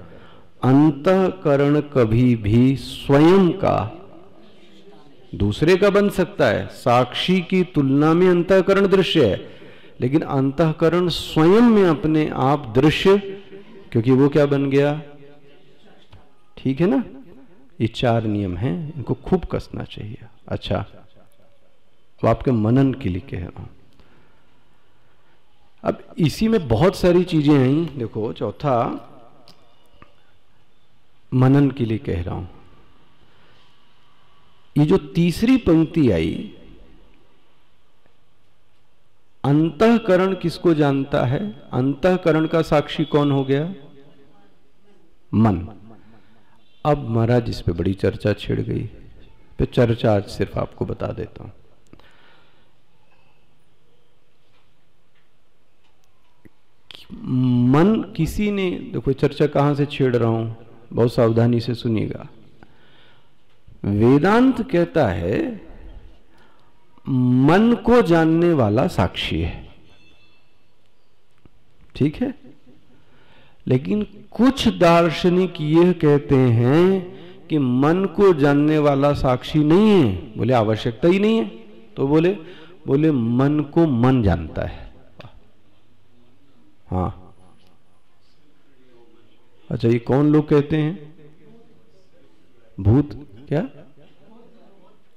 अंतकरण कभी भी स्वयं का दूसरे का बन सकता है। साक्षी की तुलना में अंतकरण दृश्य है। लेकिन अंतकरण स्वयं में अपने आप दृश्य क्योंकि वो क्या बन गया? ठीक है ना? ये चार नियम हैं, इनको खूब कसना चाहिए। अच्छा अब आपके मनन के लिए कह रहा हूँ। अब इसी में बहुत सारी चीज़ें आई देखो, चौथा मनन के लिए कह रहा हूँ। ये जो तीसरी पंक्ति आई, अंतकरण किसको जानता है? अंतकरण का साक्षी कौन हो गया? मन। अब महाराज, इस पे बड़ी चर्चा छिड़ गई। पे चर्चा आज सिर्फ़ आपको बता देता हूँ। मन किसी ने, देखो, चर्चा कहाँ से छेड़ रहा हूँ? बहुत सावधानी से सुनिएगा। वेदांत कहता है, मन को जानने वाला साक्षी है। ठीक है? लेकिन कुछ दार्शनिक यह कहते हैं कि मन को जानने वाला साक्षी नहीं है। बोले, आवश्यकता ही नहीं है। तो बोले बोले, मन को मन जानता है। हाँ। अच्छा ये कौन लोग कहते हैं? भूत, क्या?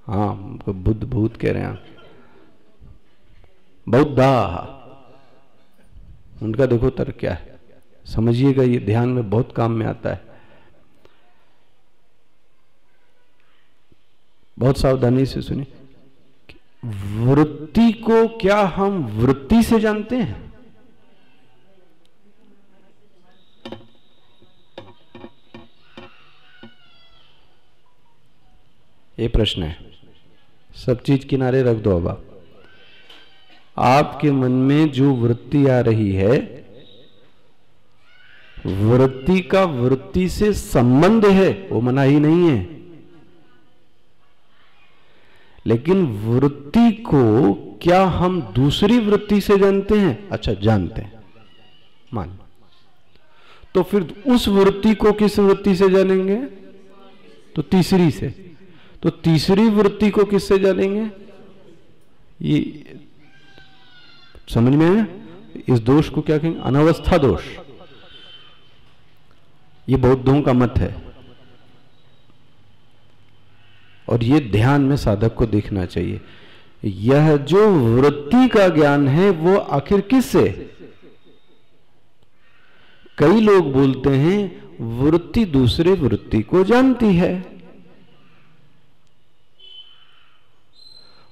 हाँ बुद्ध, भूत कह रहे हैं। बौद्धा। उनका देखो तर्क क्या है। समझिएगा, ये ध्यान में बहुत काम में आता है। बहुत सावधानी से सुनिए वृत्ति को क्या हम वृत्ति से जानते हैं? ये प्रश्न है। सब चीज़ किनारे रख दो अब आपके मन में जो वृत्ति आ रही है वृत्ति का वृत्ति से संबंध है, वो मना ही नहीं है। लेकिन वृत्ति को क्या हम दूसरी वृत्ति से जानते हैं? अच्छा जानते हैं। मान तो फिर उस वृत्ति को किस वृत्ति से जानेंगे? तो तीसरी से। तो तीसरी वृत्ति को किससे जानेंगे? ये समझ में इस दोष को क्या कहेंगे? अनवस्था दोष। ये बौद्धों का मत है। और ये ध्यान में साधक को देखना चाहिए। यह जो वृत्ति का ज्ञान है, वो आखिर किससे? कई लोग बोलते हैं, वृत्ति दूसरे वृत्ति को जानती है।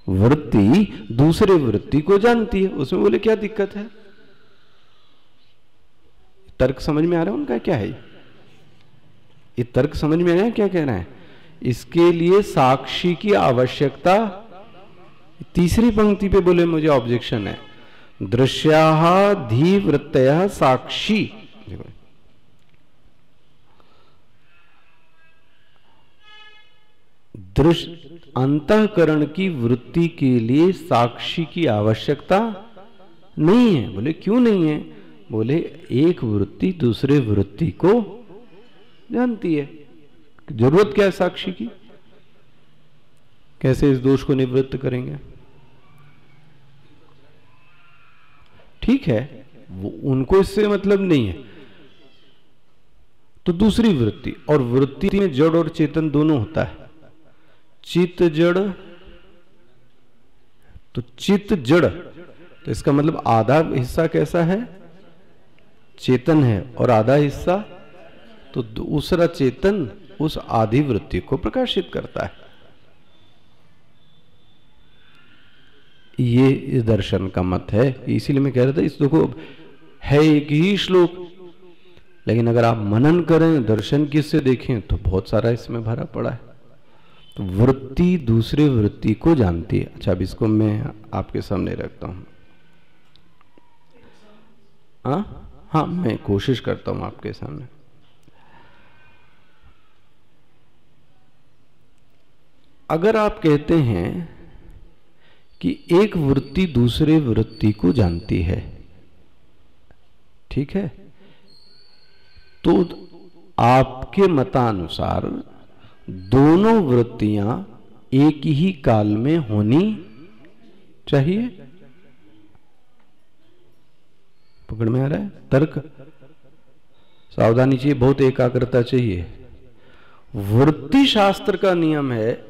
वृत्ति दूसरे वृत्ति को जानती है। उसमें बोले, क्या दिक्कत है? तर्क समझ में आ रहा है उनका? क्या है? ये तर्क समझ में आया क्या कह रहे हैं? इसके लिए साक्षी की आवश्यकता। तीसरी पंक्ति पे बोले मुझे ऑब्जेक्शन है। दृश्या धी वृत्त साक्षी दृश्य अंतकरण की वृत्ति के लिए साक्षी की आवश्यकता नहीं है। बोले, क्यों नहीं है? बोले, एक वृत्ति दूसरे वृत्ति को जानती है। ज़रूरत क्या है साक्षी की? कैसे इस दोष को निवृत्त करेंगे? ठीक है, वो उनको इससे मतलब नहीं है। तो दूसरी वृत्ति, और वृत्ति में जड़ और चेतन दोनों होता है। चित जड़ तो चित जड़ तो इसका मतलब आधा हिस्सा कैसा है? चेतन है, और आधा हिस्सा तो दूसरा चेतन उस आदि वृत्ति को प्रकाशित करता है। ये इस दर्शन का मत है, इसीलिए मैं कह रहा था, इस देखो, है एक ही श्लोक। लेकिन अगर आप मनन करें, दर्शन किससे देखें तो बहुत सारा इसमें भरा पड़ा है। तो वृत्ति दूसरे वृत्ति को जानती है। अच्छा अब इसको मैं आपके सामने रखता हूँ। हाँ? हाँ मैं कोशिश करता हूँ आपके सामने। अगर आप कहते हैं कि एक वृत्ति दूसरे वृत्ति को जानती है, ठीक है? तो आपके मतानुसार दोनों वृत्तियाँ एक ही काल में होनी चाहिए। पकड़ में आ रहा है? तर्क? सावधानी चाहिए, बहुत एकाग्रता चाहिए। वृत्ति शास्त्र का नियम है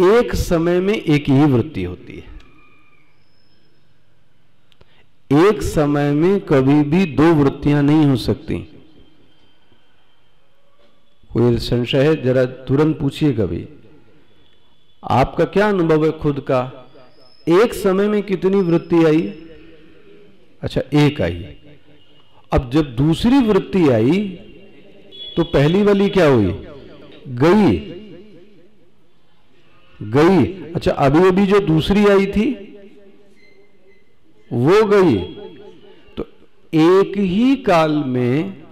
एक समय में एक ही वृत्ति होती है। एक समय में कभी भी दो वृत्तियाँ नहीं हो सकती। कोई संशय है? जरा तुरंत पूछिए कभी। आपका क्या अनुभव है खुद का? एक समय में कितनी वृत्ति आई? अच्छा एक आई। अब जब दूसरी वृत्ति आई तो पहली वाली क्या हुई? गई। गई। अच्छा अभी अभी जो दूसरी आई थी, वो गई। तो एक ही काल में,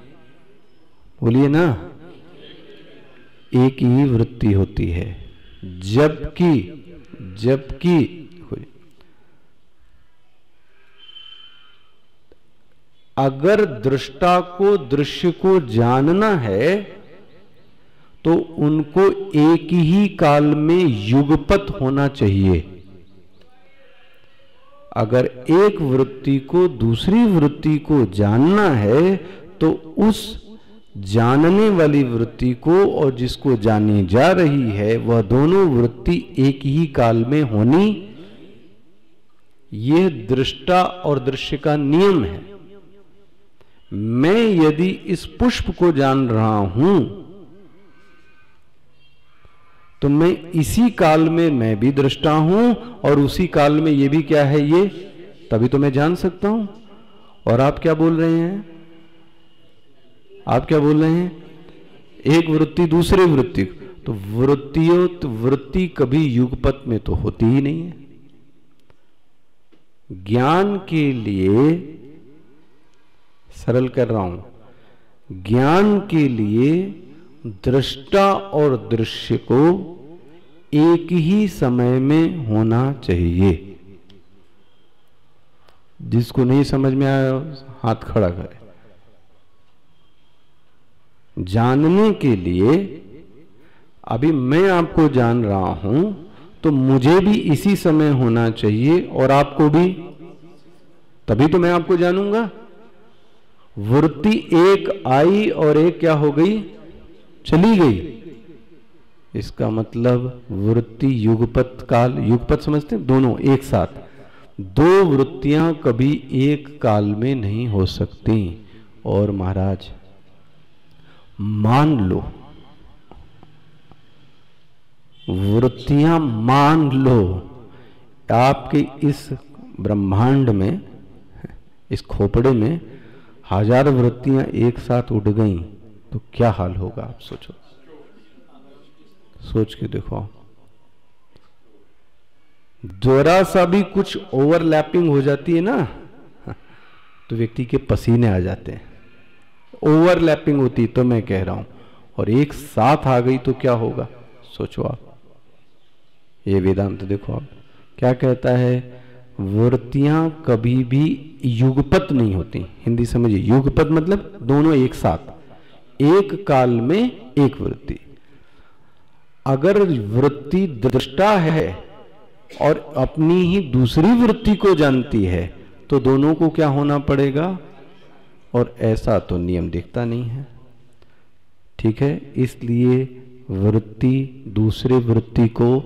बोलिए ना, एक ही वृत्ति होती है। जबकि जबकि अगर दृष्टा को, दृश्य को जानना है तो उनको एक ही काल में युगपत होना चाहिए। अगर एक वृत्ति को दूसरी वृत्ति को जानना है तो उस जानने वाली वृत्ति को और जिसको जानी जा रही है, वह दोनों वृत्ति एक ही काल में होनी, यह दृष्टा और दृश्य का नियम है। मैं यदि इस पुष्प को जान रहा हूँ तो मैं इसी काल में मैं भी दृष्टा हूँ और उसी काल में ये भी क्या है ये? तभी तो मैं जान सकता हूँ। और आप क्या बोल रहे हैं? आप क्या बोल रहे हैं? एक वृत्ति दूसरे वृत्ति। तो वृत्तियों तो वृत्ति कभी युगपत में तो होती ही नहीं है। ज्ञान के लिए, सरल कर रहा हूँ, ज्ञान के लिए दृष्टा और दृश्य को एक ही समय में होना चाहिए। जिसको नहीं समझ में आया, हाथ खड़ा करे। जानने के लिए, अभी मैं आपको जान रहा हूँ तो मुझे भी इसी समय होना चाहिए और आपको भी। तभी तो मैं आपको जानूँगा। वृत्ति एक आई और एक क्या हो गई? चली गई। इसका मतलब वृत्ति, युगपत, काल, युगपत समझते हैं? दोनों एक साथ। दो वृत्तियाँ कभी एक काल में नहीं हो सकती। और महाराज, मान लो, वृत्तियाँ मान लो, आपके इस ब्रह्मांड में, इस खोपड़े में, हज़ार वृत्तियाँ एक साथ उठ गई। तो क्या हाल होगा, आप सोचो। सोच के देखो। जरा सा भी कुछ ओवरलैपिंग हो जाती है ना तो व्यक्ति के पसीने आ जाते हैं। ओवरलैपिंग होती तो मैं कह रहा हूँ। और एक साथ आ गई तो क्या होगा, सोचो आप। ये वेदांत देखो आप, क्या कहता है, वृत्तियाँ कभी भी युगपत नहीं होती। हिंदी समझिए, युगपत मतलब दोनों एक साथ। एक काल में एक वृत्ति। अगर वृत्ति दृष्टा है और अपनी ही दूसरी वृत्ति को जानती है तो दोनों को क्या होना पड़ेगा? और ऐसा तो नियम दिखता नहीं है। ठीक है? इसलिए वृत्ति दूसरे वृत्ति को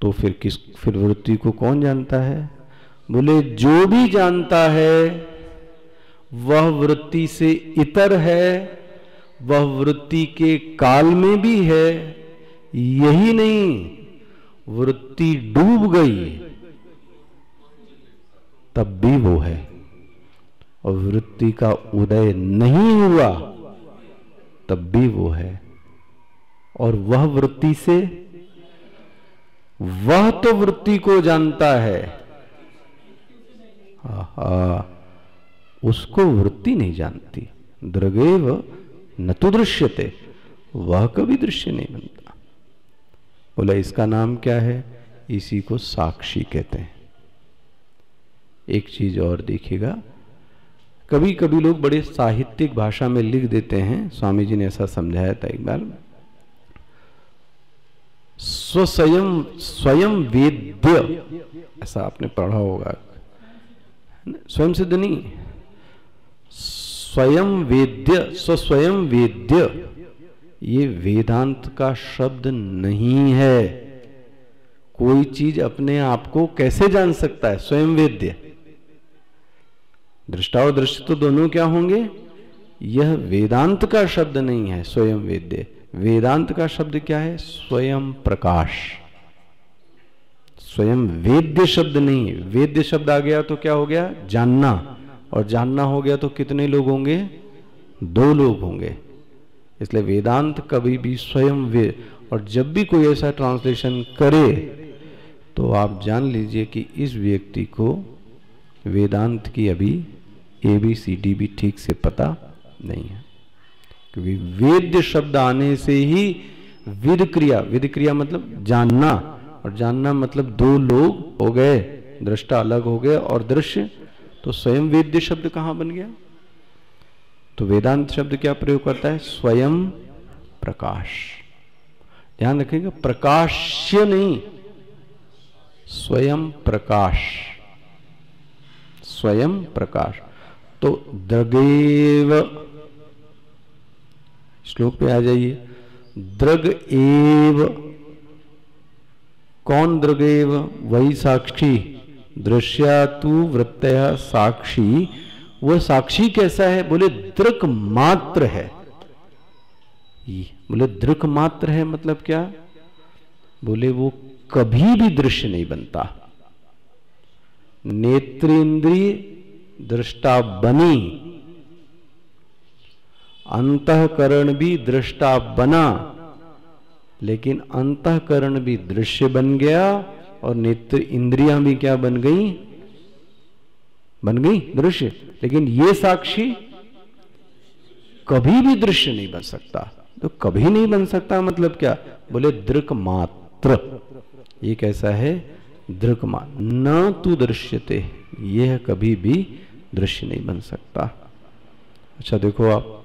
तो फिर किस, फिर वृत्ति को कौन जानता है? बोले, जो भी जानता है वह वृत्ति से इतर है वह वृत्ति के काल में भी है यही नहीं वृत्ति डूब गई तब भी वो है। और वृत्ति का उदय नहीं हुआ तब भी वो है। और वह वृत्ति से वह तो वृत्ति को जानता है। आहा, उसको वृत्ति नहीं जानती। दृगेव न तो दृश्यते, वह कभी दृश्य नहीं बनता। बोला, इसका नाम क्या है? इसी को साक्षी कहते हैं। एक चीज़ और देखिएगा। कभी कभी लोग बड़े साहित्यिक भाषा में लिख देते हैं। स्वामी जी ने ऐसा समझाया था एक बार। स्वयं स्वयं वेद्य। ऐसा आपने पढ़ा होगा। स्वयं सिद्ध नहीं। स्वयं वेद्य स्वयं वेद्य। ये वेदांत का शब्द नहीं है। कोई चीज़ अपने आप को कैसे जान सकता है? स्वयं वेद्य। दृष्टा और दृश्य तो दोनों क्या होंगे? यह वेदांत का शब्द नहीं है, स्वयं वेद्य। वेदांत का शब्द क्या है? स्वयं प्रकाश। स्वयं वेद्य शब्द नहीं। वेद्य शब्द आ गया तो क्या हो गया? जानना। और जानना हो गया तो कितने लोग होंगे? दो लोग होंगे। इसलिए वेदांत कभी भी स्वयं वे, और जब भी कोई ऐसा ट्रांसलेशन करे तो आप जान लीजिए कि इस व्यक्ति को वेदांत की अभी ए बी सी डी भी ठीक से पता नहीं है। क्योंकि वेद्य शब्द आने से ही विद क्रिया विद क्रिया मतलब जानना, और जानना मतलब दो लोग हो गए, दृष्टा अलग हो गए, और दृश्य तो स्वयं वेद्य शब्द कहाँ बन गया? तो वेदांत शब्द क्या प्रयोग करता है? स्वयं प्रकाश। ध्यान रखिएगा, प्रकाश्य नहीं, स्वयं प्रकाश। स्वयं प्रकाश। तो द्रगेव, श्लोक पे आ जाइए। द्रग एव, कौन द्रगेव? वही साक्षी। दृश्या तू वृत्तया साक्षी। वह साक्षी कैसा है? बोले, दृक मात्र है। बोले, दृक मात्र है मतलब क्या? बोले, वो कभी भी दृश्य नहीं बनता। नेत्र नेत्रेंद्रिय दृष्टा बनी। अंतकरण भी दृष्टा बना। लेकिन अंतकरण भी दृश्य बन गया। और नेत्र इंद्रियाँ भी क्या बन गई? बन गई दृश्य। लेकिन ये साक्षी कभी भी दृश्य नहीं बन सकता। तो कभी नहीं बन सकता मतलब क्या? बोले दृक मात्र। ये कैसा है? दृक मात्र न तू दृश्यते, यह कभी भी दृश्य नहीं बन सकता। अच्छा देखो आप,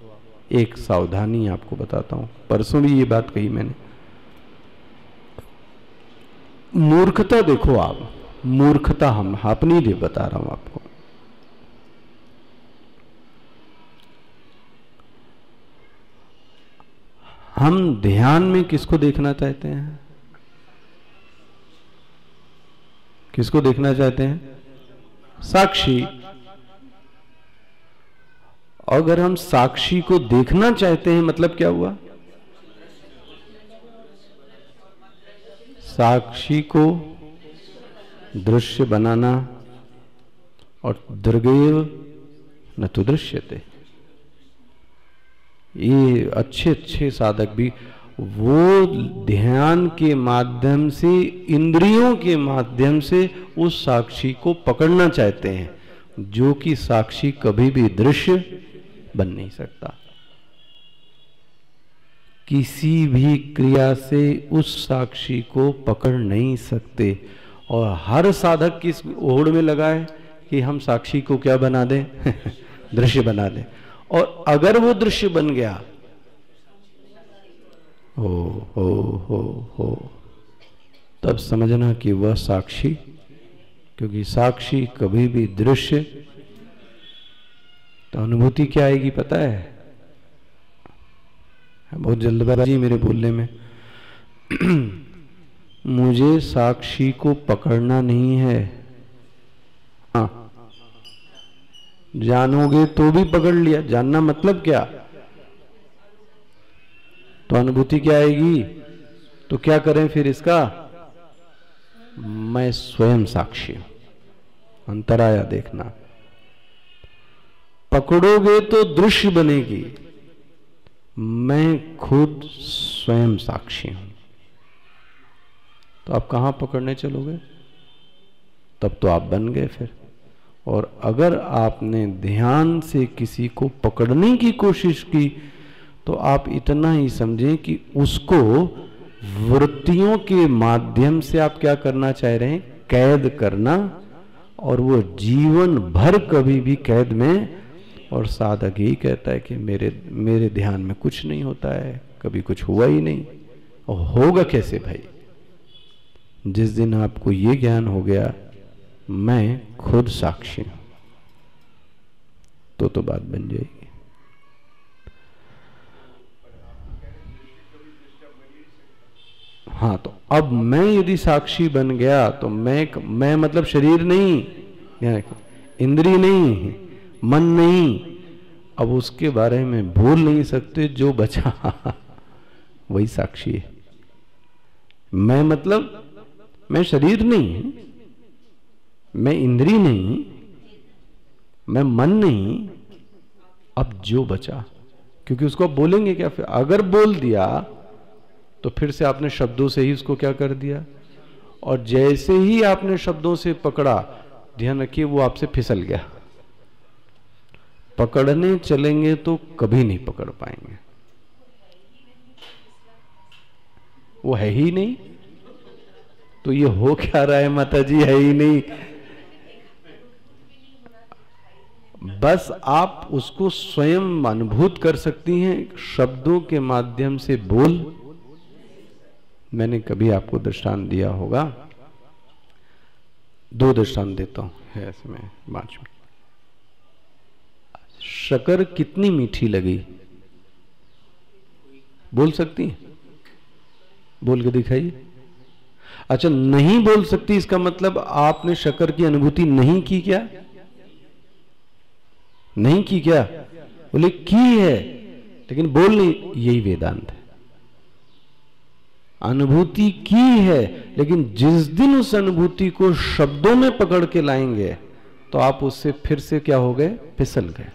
एक सावधानी आपको बताता हूँ। परसों भी ये बात कही मैंने। मूर्खता देखो आप। मूर्खता हम अपनी लिए बता रहा हूँ आपको। हम ध्यान में किसको देखना चाहते हैं? किसको देखना चाहते हैं? साक्षी। अगर हम साक्षी को देखना चाहते हैं मतलब क्या हुआ? साक्षी को दृश्य बनाना और दृगेव न तो दृश्यते ये अच्छे अच्छे साधक भी वो ध्यान के माध्यम से, इंद्रियों के माध्यम से उस साक्षी को पकड़ना चाहते हैं, जो कि साक्षी कभी भी दृश्य बन नहीं सकता। किसी भी क्रिया से उस साक्षी को पकड़ नहीं सकते। और हर साधक किस ओढ़ में लगा है कि हम साक्षी को क्या बना दें? दृश्य बना दें। और अगर वो दृश्य बन गया, हो हो हो हो, तब समझना कि वह साक्षी, क्योंकि साक्षी कभी भी दृश्य तो अनुभूति क्या आएगी पता है? बहुत जल्दबाजी मेरे बोलने में। मुझे साक्षी को पकड़ना नहीं है। हाँ। जानोगे तो भी पकड़ लिया। जानना मतलब क्या? तो अनुभूति क्या आएगी? तो क्या करें फिर इसका? मैं स्वयं साक्षी हूँ। अंतराया देखना। पकड़ोगे तो दृश्य बनेगी। मैं खुद स्वयं साक्षी हूँ। तो आप कहाँ पकड़ने चलोगे? तब तो आप बन गए फिर। और अगर आपने ध्यान से किसी को पकड़ने की कोशिश की तो आप इतना ही समझें कि उसको वृत्तियों के माध्यम से आप क्या करना चाह रहे हैं? कैद करना। और वो जीवन भर कभी भी कैद में और साधक यही कहता है कि मेरे मेरे ध्यान में कुछ नहीं होता है, कभी कुछ हुआ ही नहीं। और होगा कैसे भाई? जिस दिन आपको ये ज्ञान हो गया, मैं खुद साक्षी हूँ। तो तो बात बन जाएगी। हाँ तो अब मैं यदि साक्षी बन गया तो मैं मैं मतलब शरीर नहीं इंद्री नहीं मन नहीं। अब उसके बारे में भूल नहीं सकते, जो बचा, वही साक्षी है। मैं मतलब मैं शरीर नहीं मैं इंद्री नहीं, मैं मन नहीं, अब जो बचा। क्योंकि उसको बोलेंगे क्या? फिर अगर बोल दिया तो फिर से आपने शब्दों से ही उसको क्या कर दिया? और जैसे ही आपने शब्दों से पकड़ा, ध्यान रखिए, वो आपसे फिसल गया। पकड़ने चलेंगे तो कभी नहीं पकड़ पाएँगे। वो है ही नहीं। तो ये हो क्या रहा है माता जी है ही नहीं। बस आप उसको स्वयं अनुभूत कर सकती हैं, शब्दों के माध्यम से बोल। मैंने कभी आपको दृष्टांत दिया होगा। दो दृष्टांत देता हूँ। है इसमें पाँच में शकर कितनी मीठी लगी? बोल सकती है? बोल के दिखाइए। अच्छा नहीं बोल सकती, इसका मतलब आपने शकर की अनुभूति नहीं की क्या? नहीं की क्या? बोले, की है। लेकिन बोल नहीं, यही वेदांत है। अनुभूति की है, लेकिन जिस दिन उस अनुभूति को शब्दों में पकड़ के लाएँगे तो आप उससे फिर से क्या हो गए? फिसल गए।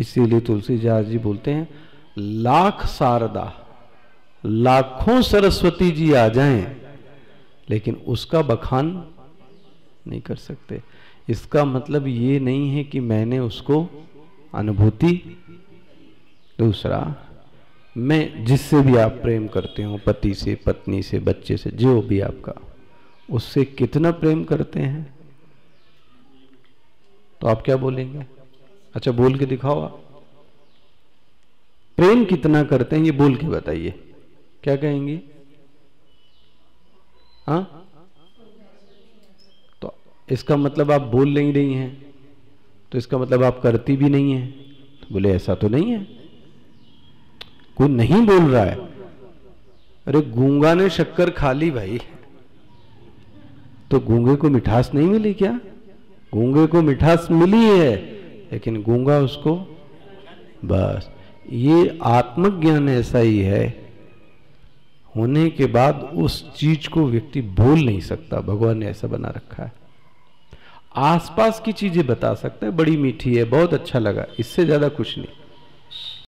इसीलिए तुलसीदास जी बोलते हैं, लाख शारदा, लाखों सरस्वती जी आ जाएँ, लेकिन उसका बखान नहीं कर सकते। इसका मतलब ये नहीं है कि मैंने उसको अनुभूति दूसरा, मैं जिससे भी आप प्रेम करते हो, पति से, पत्नी से, बच्चे से, जो भी आपका, उससे कितना प्रेम करते हैं? तो आप क्या बोलेंगे? अच्छा बोल के दिखाओ आप। प्रेम कितना करते हैं, ये बोल के बताइए। क्या कहेंगे? हाँ? तो इसका मतलब आप बोल नहीं रही हैं तो इसका मतलब आप करती भी नहीं है। तो बोले, ऐसा तो नहीं है। कोई नहीं बोल रहा है। अरे, गूँगा ने शक्कर खा ली भाई। तो गूँगे को मिठास नहीं मिली क्या? गूँगे को मिठास मिली है। लेकिन गूँगा उसको, बस। ये आत्मज्ञान ऐसा ही है, होने के बाद उस चीज़ को व्यक्ति बोल नहीं सकता। भगवान ने ऐसा बना रखा है। आसपास की चीज़ें बता सकते हैं, बड़ी मीठी है, बहुत अच्छा लगा, इससे ज़्यादा कुछ नहीं।